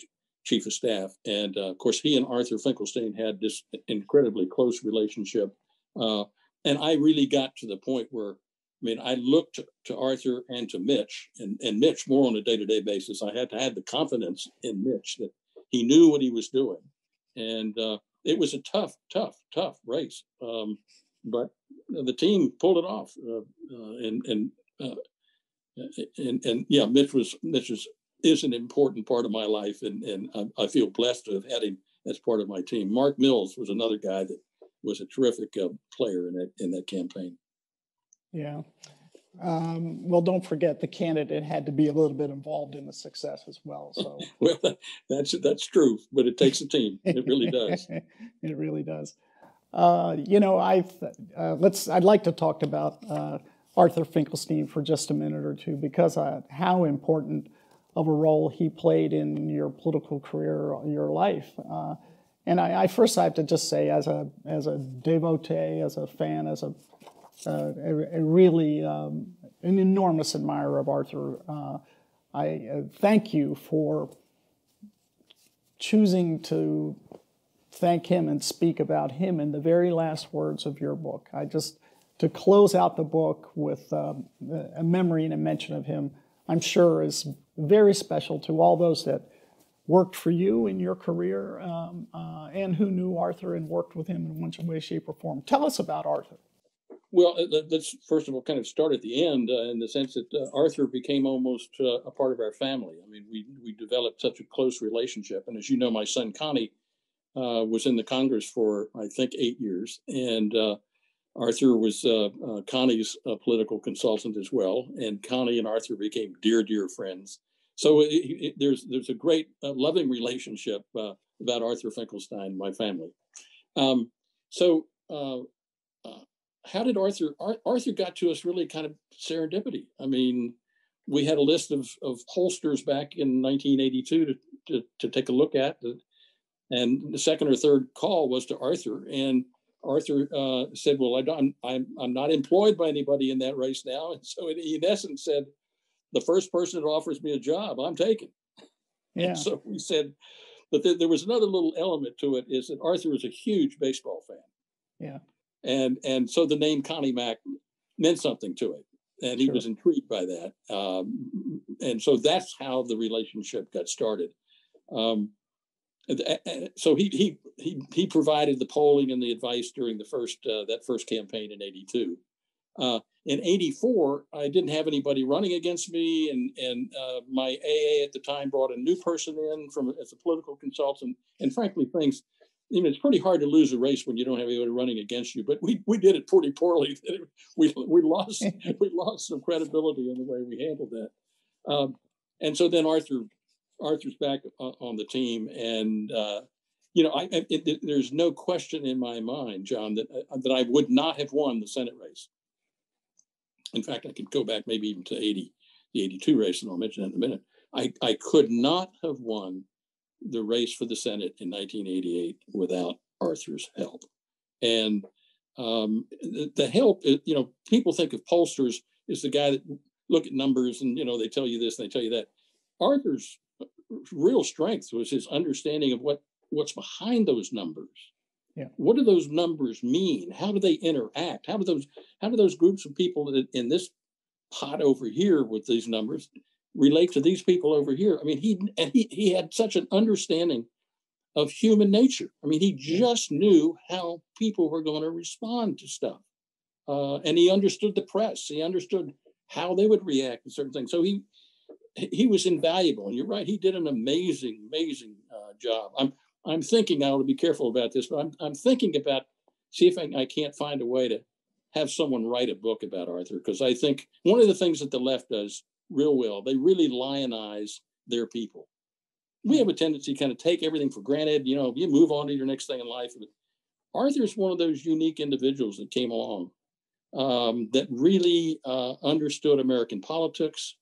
Speaker 4: chief of staff. And uh, of course, he and Arthur Finkelstein had this incredibly close relationship. Uh, and I really got to the point where, I mean, I looked to, Arthur and to Mitch, and, and Mitch more on a day to day basis. I had to have the confidence in Mitch that he knew what he was doing. And uh, it was a tough, tough, tough race. Um, but the team pulled it off. Uh, uh, and and uh, and and yeah, Mitch was Mitch is, is an important part of my life, and and I, I, feel blessed to have had him as part of my team. Mark Mills was another guy that was a terrific uh, player in that in that campaign.
Speaker 3: Yeah. Um, well, don't forget the candidate had to be a little bit involved in the success as well. So
Speaker 4: well, that's that's true, but it takes a team. It really does.
Speaker 3: it really does. Uh, you know, I uh, let's. I'd like to talk about uh, Arthur Finkelstein for just a minute or two because uh, how important of a role he played in your political career, your life. Uh, and I, I, first I have to just say, as a as a devotee, as a fan, as a, uh, a, a, really um, an enormous admirer of Arthur, uh, I uh, thank you for choosing to thank him and speak about him in the very last words of your book. I just to close out the book with um, a memory and a mention of him, I'm sure is very special to all those that worked for you in your career um, uh, and who knew Arthur and worked with him in one way, shape, or form. Tell us about Arthur.
Speaker 4: Well, uh, let's first of all kind of start at the end uh, in the sense that uh, Arthur became almost uh, a part of our family. I mean, we, we developed such a close relationship. And as you know, my son Connie uh, was in the Congress for, I think, eight years. And Arthur was uh, uh, Connie's uh, political consultant as well, and Connie and Arthur became dear, dear friends. So it, it, there's there's a great uh, loving relationship uh, about Arthur Finkelstein, my family. Um, so uh, how did Arthur Ar- Arthur got to us really kind of serendipity? I mean, we had a list of of pollsters back in 1982 to to, to take a look at, and the second or third call was to Arthur and Arthur uh, said, "Well, I don't, I'm I'm not employed by anybody in that race now," and so he, in essence, said, "The first person that offers me a job, I'm taking." Yeah. And so we said, but th- there was another little element to it is that Arthur was a huge baseball fan.
Speaker 3: Yeah.
Speaker 4: And and so the name Connie Mack meant something to it, and he sure. was intrigued by that. Um, and so that's how the relationship got started. Um, so he he he he provided the polling and the advice during the first uh, that first campaign in '82. Uh, in '84, I didn't have anybody running against me, and and uh, my AA at the time brought a new person in from as a political consultant. And frankly, things, you know, it's pretty hard to lose a race when you don't have anybody running against you. But we we did it pretty poorly. we we lost we lost some credibility in the way we handled that. Um, and so then Arthur Arthur's back on the team, and uh, you know, I, it, it, there's no question in my mind, John, that uh, that I would not have won the Senate race. In fact, I could go back maybe even to 80, the 82 race, and I'll mention that in a minute. I, I could not have won the race for the Senate in 1988 without Arthur's help. And um, the, the, help, uh, you know, people think of pollsters as the guy that look at numbers and, you know, they tell you this and they tell you that. Arthur's real strength was his understanding of what what's behind those numbers.
Speaker 3: Yeah.
Speaker 4: What do those numbers mean? How do they interact? How do those how do those groups of people in this pot over here with these numbers relate to these people over here? I mean, he and he he had such an understanding of human nature. I mean, he just knew how people were going to respond to stuff, uh, and he understood the press. He understood how they would react to certain things. So he he was invaluable. And you're right, he did an amazing, amazing uh, job. I'm I'm thinking I ought to be careful about this, but I'm I'm thinking about see if I, I can't find a way to have someone write a book about Arthur because I think one of the things that the left does real well, they really lionize their people. We have a tendency to kind of take everything for granted. You know, you move on to your next thing in life. But Arthur's one of those unique individuals that came along um, that really uh, understood American politics.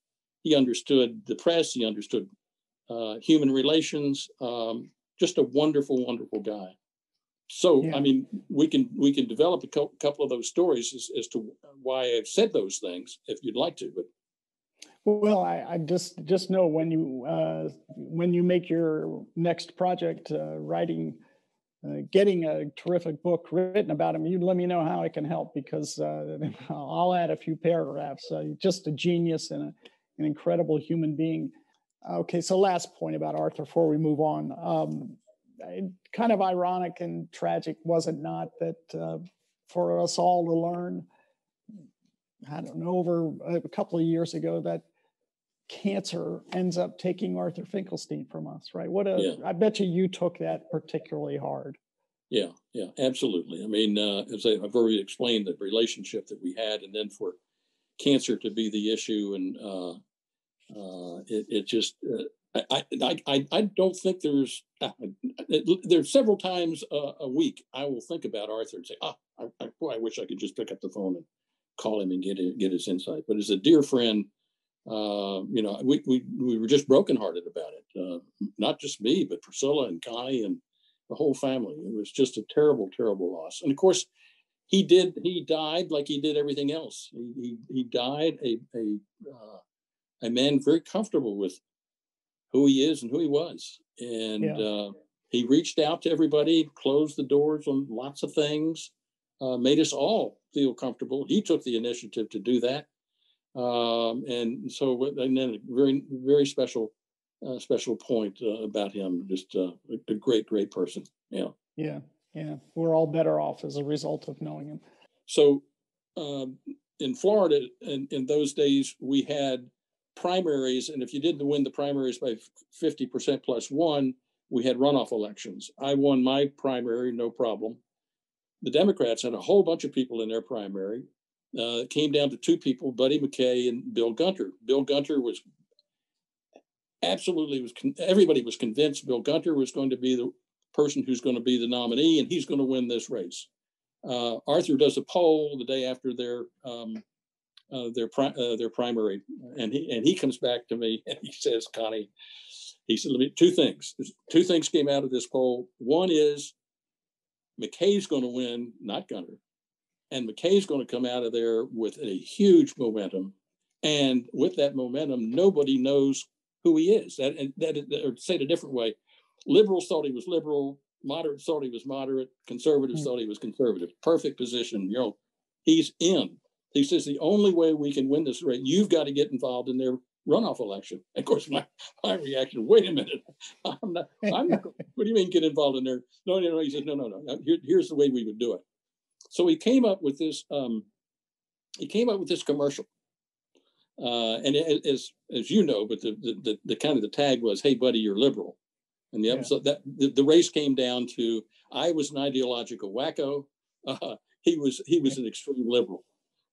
Speaker 4: He understood the press. He understood uh, human relations. Um, just a wonderful, wonderful guy. So, yeah. I mean, we can we can develop a co- couple of those stories as, as to why I've said those things, if you'd like to. But
Speaker 3: well, I, I just just know when you uh, when you make your next project, uh, writing, uh, getting a terrific book written about him, you let me know how I can help because uh, I'll add a few paragraphs. Uh, just a genius and a, an incredible human being. Okay, so last point about Arthur before we move on. Um, kind of ironic and tragic, was it not, that uh, for us all to learn, I don't know, over a couple of years ago, that cancer ends up taking Arthur Finkelstein from us, right? What a, yeah. I bet you you took that particularly hard.
Speaker 4: Yeah, yeah, absolutely. I mean, uh, as I, have already explained, the relationship that we had, and then for cancer to be the issue, and uh, uh, it, it, just, uh, I, I, I, I don't think there's, uh, there's several times a, week I will think about Arthur and say, ah, I, I, boy, I wish I could just pick up the phone and call him and get it, get his insight. But as a dear friend, uh, you know, we, we, we were just brokenhearted about it. Uh, not just me, but Priscilla and Connie and the whole family. It was just a terrible, terrible loss. And of course, he did, he died like he did everything else. He, he, he died a, a, uh, a man very comfortable with who he is and who he was. And yeah. uh, he reached out to everybody, closed the doors on lots of things, uh, made us all feel comfortable. He took the initiative to do that. Um, and so, and then a very, very special, uh, special point uh, about him. Just uh, a great, great person. Yeah.
Speaker 3: Yeah. Yeah. We're all better off as a result of knowing him.
Speaker 4: So, um, in Florida, in, in those days, we had primaries, and if you didn't win the primaries by 50% plus one, we had runoff elections. I won my primary, no problem. The Democrats had a whole bunch of people in their primary. Uh, it came down to two people, Buddy MacKay and Bill Gunter. Bill Gunter was absolutely was con- everybody was convinced Bill Gunter was going to be the person who's going to be the nominee and he's going to win this race. Uh, Arthur does a poll the day after their um, uh, their pri- uh, their primary, and he and he comes back to me and he says, Connie, he said, "Let me two things. two things came out of this poll. One is MacKay's going to win, not Gunter, and MacKay's going to come out of there with a huge momentum, and with that momentum, nobody knows who he is. That and that, or say it a different way, liberals thought he was liberal." Moderates thought he was moderate. Conservatives mm-hmm. thought he was conservative. Perfect position. You know, he's in he says the only way we can win this race, you've got to get involved in their runoff election. Of course, my, my reaction, wait a minute, I'm not, I'm not, what do you mean get involved in there? No, no, no. He says, no, no, no. Here, here's the way we would do it. So he came up with this, um, he came up with this commercial. Uh, and it, as, as you know, but the, the, the, the, kind of the tag was, hey, buddy, you're liberal. And the episode yeah. that the, the, race came down to, I was an ideological wacko. Uh, he was, he was an extreme liberal.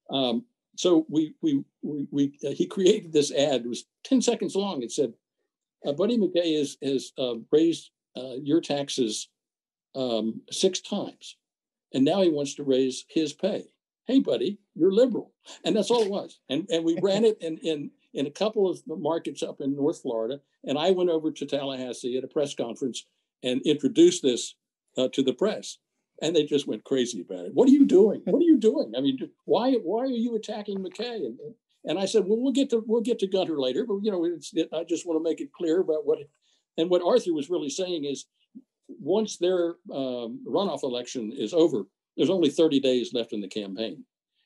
Speaker 4: Um, so we we we, we uh, he created this ad. It was ten seconds long. It said, uh, "Buddy MacKay has has uh, raised your taxes um, six times, and now he wants to raise his pay. Hey, buddy, you're liberal." And that's all it was. And and we ran it in in in a couple of markets up in North Florida. And I went over to Tallahassee at a press conference and introduced this uh, to the press and they just went crazy about it. What are you doing? What are you doing? I mean, why why are you attacking MacKay? And and I said, well, we'll get to we'll get to Gunter later, but you know, it, I just want to make it clear about what and what Arthur was really saying is, once their um, runoff election is over, there's only 30 days left in the campaign,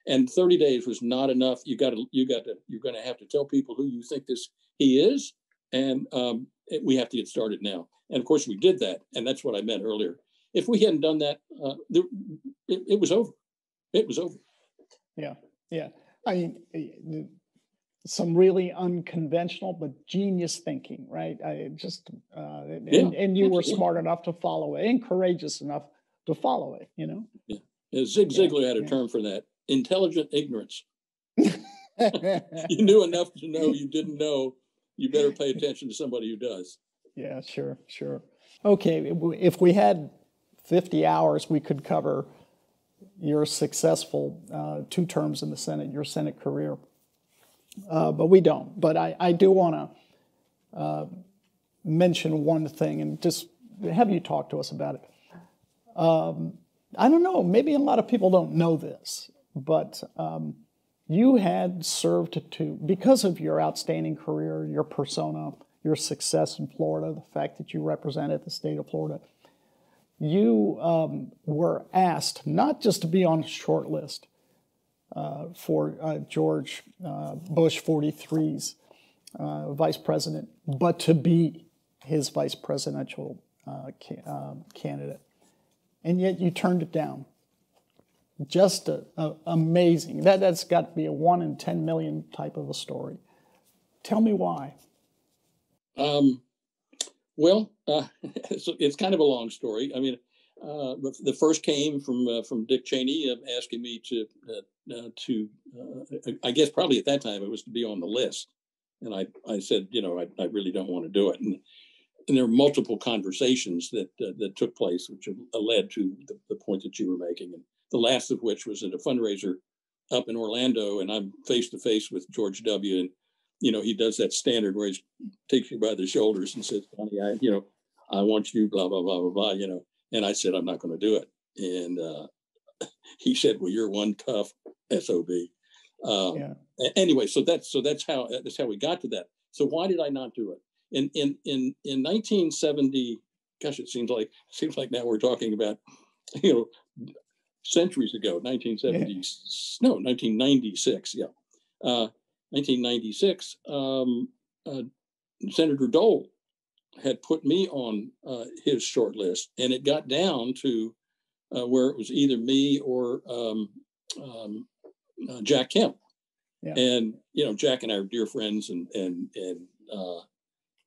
Speaker 4: and 30 days was not enough. You got to you got to you're going to have to tell people who you think this he is, and um, we have to get started now. And of course, we did that, and that's what I meant earlier if we hadn't done that, uh, it, it, was over. It was over.
Speaker 3: Yeah, yeah. I mean, some really unconventional but genius thinking, right? I just uh, and, yeah, and you were smart enough to follow it and courageous enough to follow it. You know.
Speaker 4: Yeah, Zig Ziglar yeah, had a yeah. term for that: intelligent ignorance. you knew enough to know you didn't know. You better pay attention to somebody who does.
Speaker 3: Yeah, sure, sure. Okay, if we had 50 hours, we could cover your successful uh, two terms in the Senate, your Senate career. Uh, but we don't. But I, I do want to uh, mention one thing and just have you talk to us about it. Um, I don't know, maybe a lot of people don't know this, but um, you had served to, because of your outstanding career, your persona, your success in Florida, the fact that you represented the state of Florida, you um, were asked not just to be on a short list uh, for uh, George uh, Bush 43's uh, vice president, but to be his vice presidential uh, um, candidate. And yet you turned it down. Just a, a, amazing. That, that's got to be a one in 10 million type of a story. Tell me why.
Speaker 4: Um, well, uh, it's, kind of a long story. I mean, uh, the first came from uh, from Dick Cheney uh, asking me to uh, uh, to I guess probably at that time it was to be on the list, and I I said you know I, I really don't want to do it, and and there were multiple conversations that that took place which led to the, the point that you were making, and the last of which was at a fundraiser up in Orlando, and I'm face to face with George W. and you know, he does that standard where he takes you by the shoulders and says, "Honey, I, you know, I want you, blah blah blah blah blah," you know. And I said, "I'm not going to do it." And uh, he said, "Well, you're one tough sob." Um, yeah. Anyway, so that's so that's how that's how we got to that. So why did I not do it? In in in in 1970, gosh, it seems like seems like now we're talking about, you know, centuries ago, 1970, yeah. no, 1996, yeah. Uh, 1996, um, uh, Senator Dole had put me on uh, his short list, and it got down to uh, where it was either me or um, um, uh, Jack Kemp. Yeah. And you know, Jack and I are dear friends, and and and uh,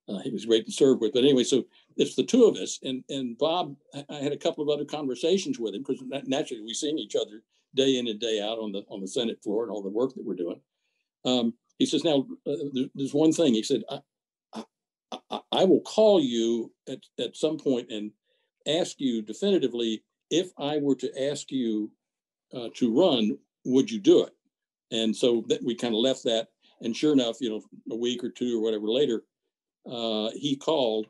Speaker 4: uh, he was great to serve with. But anyway, so it's the two of us, and and Bob. I had a couple of other conversations with him because naturally we seen each other day in and day out on the on the Senate floor and all the work that we're doing. Um, he says, now uh, there's one thing. He said, I, I, I, will call you at, at some point and ask you definitively if I were to ask you uh, to run, would you do it? And so that we kind of left that. And sure enough, you know, a week or two or whatever later, uh, he called,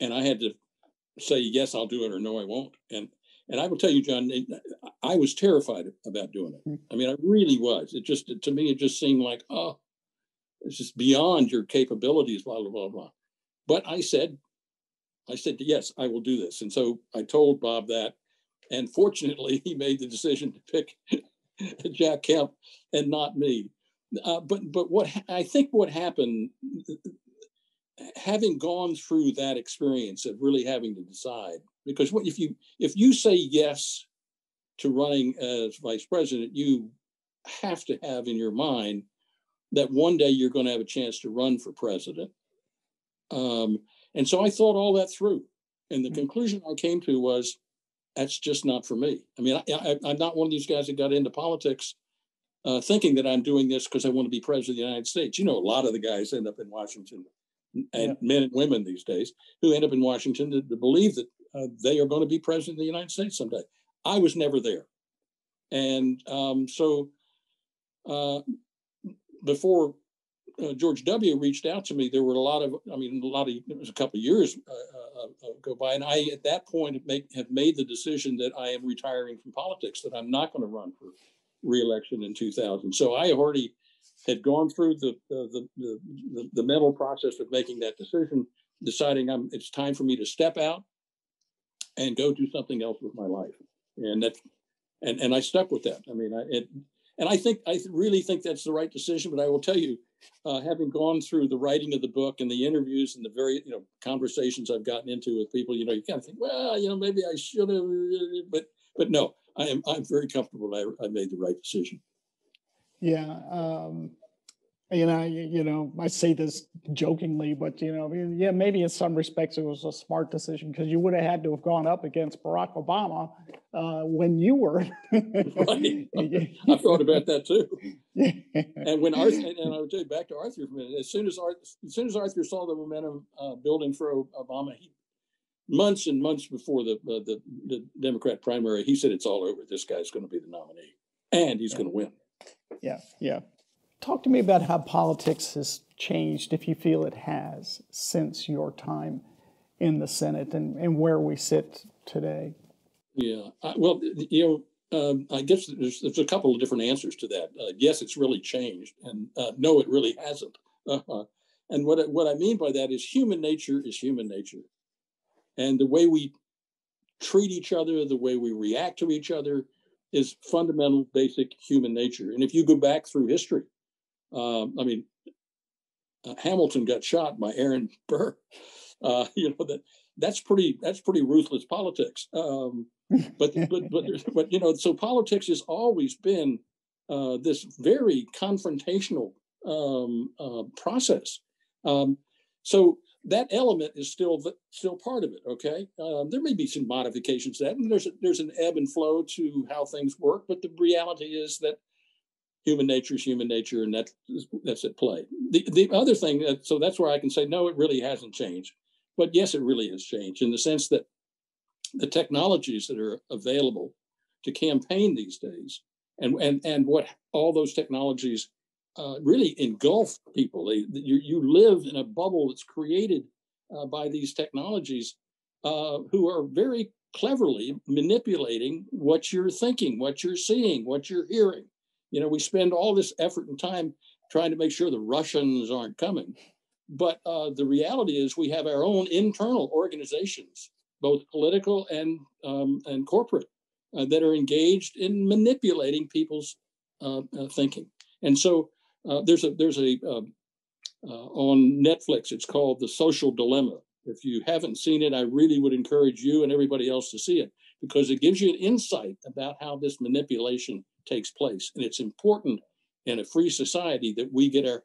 Speaker 4: and I had to say yes, I'll do it, or no, I won't. And and I will tell you, John, I was terrified about doing it. Hmm. I mean, I really was. It just, to me, it just seemed like, oh, it's just beyond your capabilities, blah, blah, blah, blah. But I said, I said, yes, I will do this. And so I told Bob that. And fortunately, he made the decision to pick Jack Kemp and not me. Uh, but but what I think what happened, having gone through that experience of really having to decide, because what if you if you say yes to running as vice president, you have to have in your mind that one day you're going to have a chance to run for president. Um, and so I thought all that through, and the mm-hmm. conclusion I came to was that's just not for me. I mean, I, am not one of these guys that got into politics uh, thinking that I'm doing this because I want to be president of the United States. You know, a lot of the guys end up in Washington, and yeah. men and women these days who end up in Washington to, to believe that uh, they are going to be president of the United States someday. I was never there. And um, so uh, before uh, George W. reached out to me, there were a lot of, I mean, a lot of, it was a couple of years uh, uh, uh, go by. And I, at that point, have, make, have made the decision that I am retiring from politics, that I'm not going to run for reelection in 2000. So I already had gone through the, the, the, the, the mental process of making that decision, deciding I'm, it's time for me to step out and go do something else with my life. And that, and and I stuck with that. I mean, I, it, and I think I really think that's the right decision. But I will tell you, uh, having gone through the writing of the book and the interviews and the very you know conversations I've gotten into with people, you know, you kind of think, well, you know, maybe I should have, but but no, I am I'm very comfortable. I, I made the right decision.
Speaker 3: Yeah. Um, you know, you know, I say this jokingly, but you know, yeah, maybe in some respects it was a smart decision because you would have had to have gone up against Barack Obama uh, when you were.
Speaker 4: right. I thought about that too. and when Arthur, and I would tell you back to Arthur for a minute. As soon as Arthur, as soon as Arthur saw the momentum uh, building for Obama, he, months and months before the, uh, the the Democrat primary, he said it's all over. This guy's going to be the nominee, and he's yeah. going to win.
Speaker 3: Yeah, yeah. Talk to me about how politics has changed, if you feel it has, since your time in the Senate and, and where we sit today.
Speaker 4: Yeah, I, well, you know, um, I guess there's, there's a couple of different answers to that. Uh, yes, it's really changed, and uh, no, it really hasn't. Uh-huh. And what what I mean by that is human nature is human nature, and the way we treat each other, the way we react to each other, is fundamental, basic human nature. And if you go back through history, um, I mean, uh, Hamilton got shot by Aaron Burr. Uh, you know that that's pretty that's pretty ruthless politics. Um, but but but but you know, so politics has always been uh, this very confrontational um, uh, process. Um, so that element is still still part of it. Okay, um, there may be some modifications to that, and there's a, there's an ebb and flow to how things work. But the reality is that human nature is human nature, and that's that's at play. The the other thing, that, so that's where I can say no, it really hasn't changed, but yes, it really has changed in the sense that the technologies that are available to campaign these days, and and and what all those technologies uh, really engulf people. They, you you live in a bubble that's created uh, by these technologies, uh, who are very cleverly manipulating what you're thinking, what you're seeing, what you're hearing. You know, we spend all this effort and time trying to make sure the Russians aren't coming. But uh, the reality is, we have our own internal organizations, both political and um, and corporate, uh, that are engaged in manipulating people's uh, uh thinking. And so uh, there's a there's a um, uh, on Netflix. It's called The Social Dilemma. If you haven't seen it, I really would encourage you and everybody else to see it because it gives you an insight about how this manipulation takes place. And it's important in a free society that we get our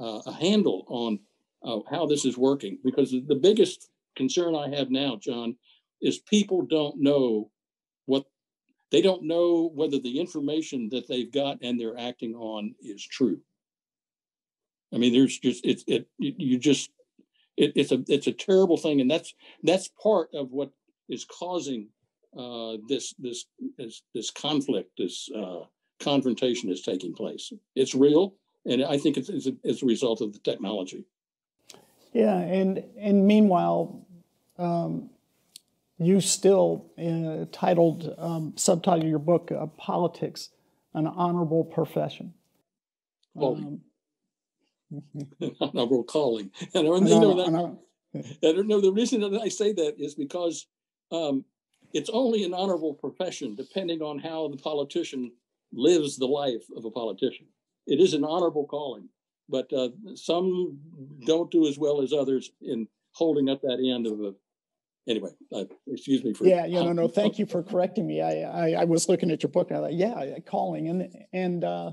Speaker 4: uh, a handle on uh, how this is working because the biggest concern I have now, John, is people don't know what they don't know whether the information that they've got and they're acting on is true. I mean, there's just it's it you just it, it's a it's a terrible thing, and that's that's part of what is causing uh, this this this this conflict, this uh, confrontation is taking place. It's real, and I think it's, it's, a, it's a result of the technology.
Speaker 3: Yeah, and and meanwhile, um, you still uh, titled um, subtitle your book uh, "Politics: An Honorable Profession."
Speaker 4: Um, honorable calling, and I, know that. I don't know the reason that I say that is because um, it's only an honorable profession depending on how the politician lives the life of a politician. It is an honorable calling, but uh, some don't do as well as others in holding up that end of a. Anyway, uh, excuse me for.
Speaker 3: Yeah, yeah, no, no. Thank you for correcting me. I, I, I was looking at your book and I thought, yeah, calling, and and uh,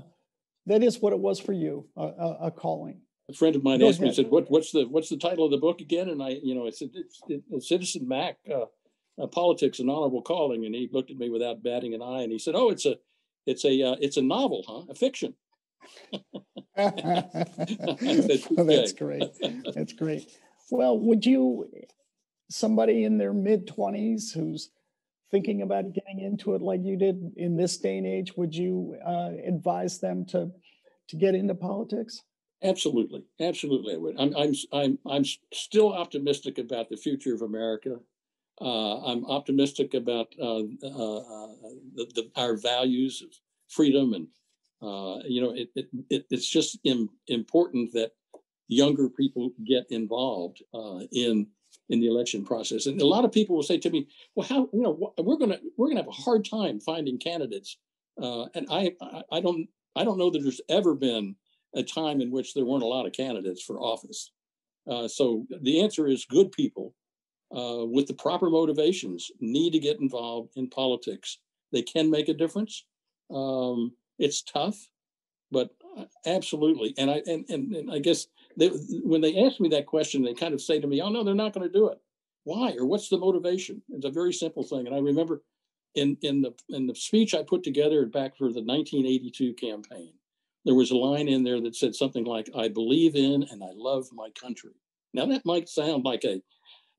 Speaker 3: that is what it was for you, a, a, a calling.
Speaker 4: A friend of mine Go asked ahead. me, said, "What, what's the what's the title of the book again?" And I, you know, I said, "It's, it's Citizen Mack." Uh, uh, politics an honorable calling and he looked at me without batting an eye and he said oh it's a it's a uh, it's a novel huh? A fiction.
Speaker 3: Said, that's great. That's great. Well would you somebody in their mid 20s who's thinking about getting into it like you did in this day and age would you uh, advise them to to get into politics?
Speaker 4: Absolutely. Absolutely i would. I'm i'm i'm, I'm still optimistic about the future of america uh, I'm optimistic about uh, uh, the, the, our values of freedom, and you know, it, it, it, it's just Im- important that younger people get involved in in the election process. And a lot of people will say to me, "Well, how you know we're gonna we're gonna have a hard time finding candidates." Uh, and I, I, I don't I don't know that there's ever been a time in which there weren't a lot of candidates for office. Uh, so the answer is good people uh, with the proper motivations need to get involved in politics. They can make a difference. Um, it's tough, but Absolutely, and I and, and, and I guess they, when they ask me that question, they kind of say to me, "Oh no, they're not going to do it. Why? Or what's the motivation?" It's a very simple thing, and I remember in in the in the speech I put together back for the 1982 campaign, there was a line in there that said something like, "I believe in and I love my country." Now that might sound like a,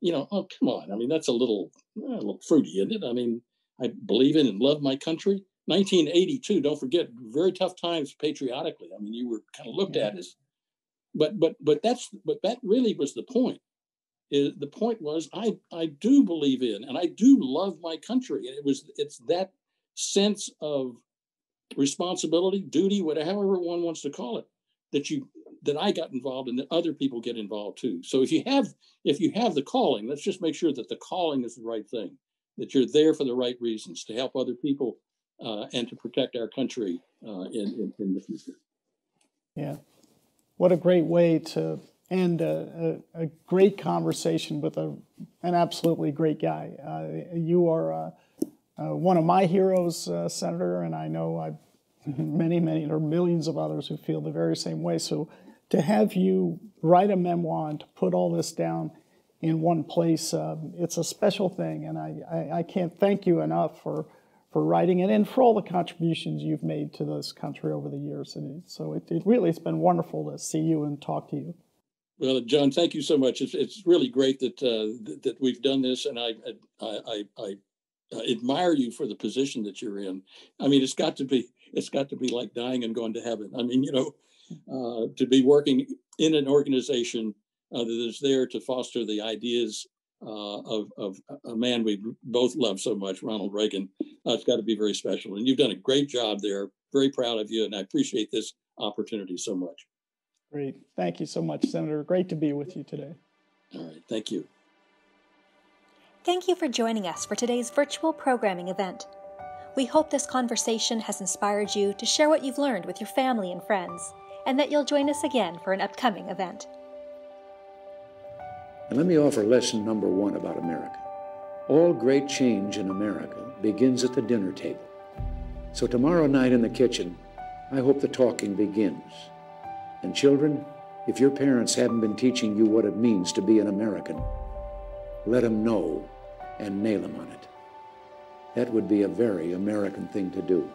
Speaker 4: you know, oh come on, I mean that's a little eh, a little fruity, isn't it? I mean, I believe in and love my country. 1982, don't forget, very tough times patriotically. I mean, you were kind of looked at as, but but but that's but that really was the point. Is the point was I I do believe in and I do love my country, and it was it's that sense of responsibility, duty, whatever one wants to call it, that you that I got involved and that other people get involved too. So if you have if you have the calling, let's just make sure that the calling is the right thing, that you're there for the right reasons to help other people uh, and to protect our country uh, in, in, in, the future.
Speaker 3: Yeah. What a great way to end a, a, a great conversation with a, an absolutely great guy. Uh, you are uh, uh, one of my heroes, uh, Senator, and I know I many, many, or millions of others who feel the very same way. So to have you write a memoir and to put all this down in one place, um, it's a special thing, and I, I, I can't thank you enough for for writing it and for all the contributions you've made to this country over the years. And so it, it really has been wonderful to see you and talk to you.
Speaker 4: Well, John, thank you so much. It's, it's really great that uh, that we've done this, and I I, I, I admire you for the position that you're in. I mean, it's got to be it's got to be like dying and going to heaven. I mean, you know, uh, to be working in an organization uh, that is there to foster the ideas uh, of, of a man we both love so much, Ronald Reagan. Uh, it's got to be very special. And you've done a great job there. Very proud of you. And I appreciate this opportunity so much.
Speaker 3: Great. Thank you so much, Senator. Great to be with you today.
Speaker 4: All right. Thank you.
Speaker 2: Thank you for joining us for today's virtual programming event. We hope this conversation has inspired you to share what you've learned with your family and friends, and that you'll join us again for an upcoming event.
Speaker 1: And let me offer lesson number one about America. All great change in America begins at the dinner table. So tomorrow night in the kitchen, I hope the talking begins. And children, if your parents haven't been teaching you what it means to be an American, let them know and nail them on it. That would be a very American thing to do.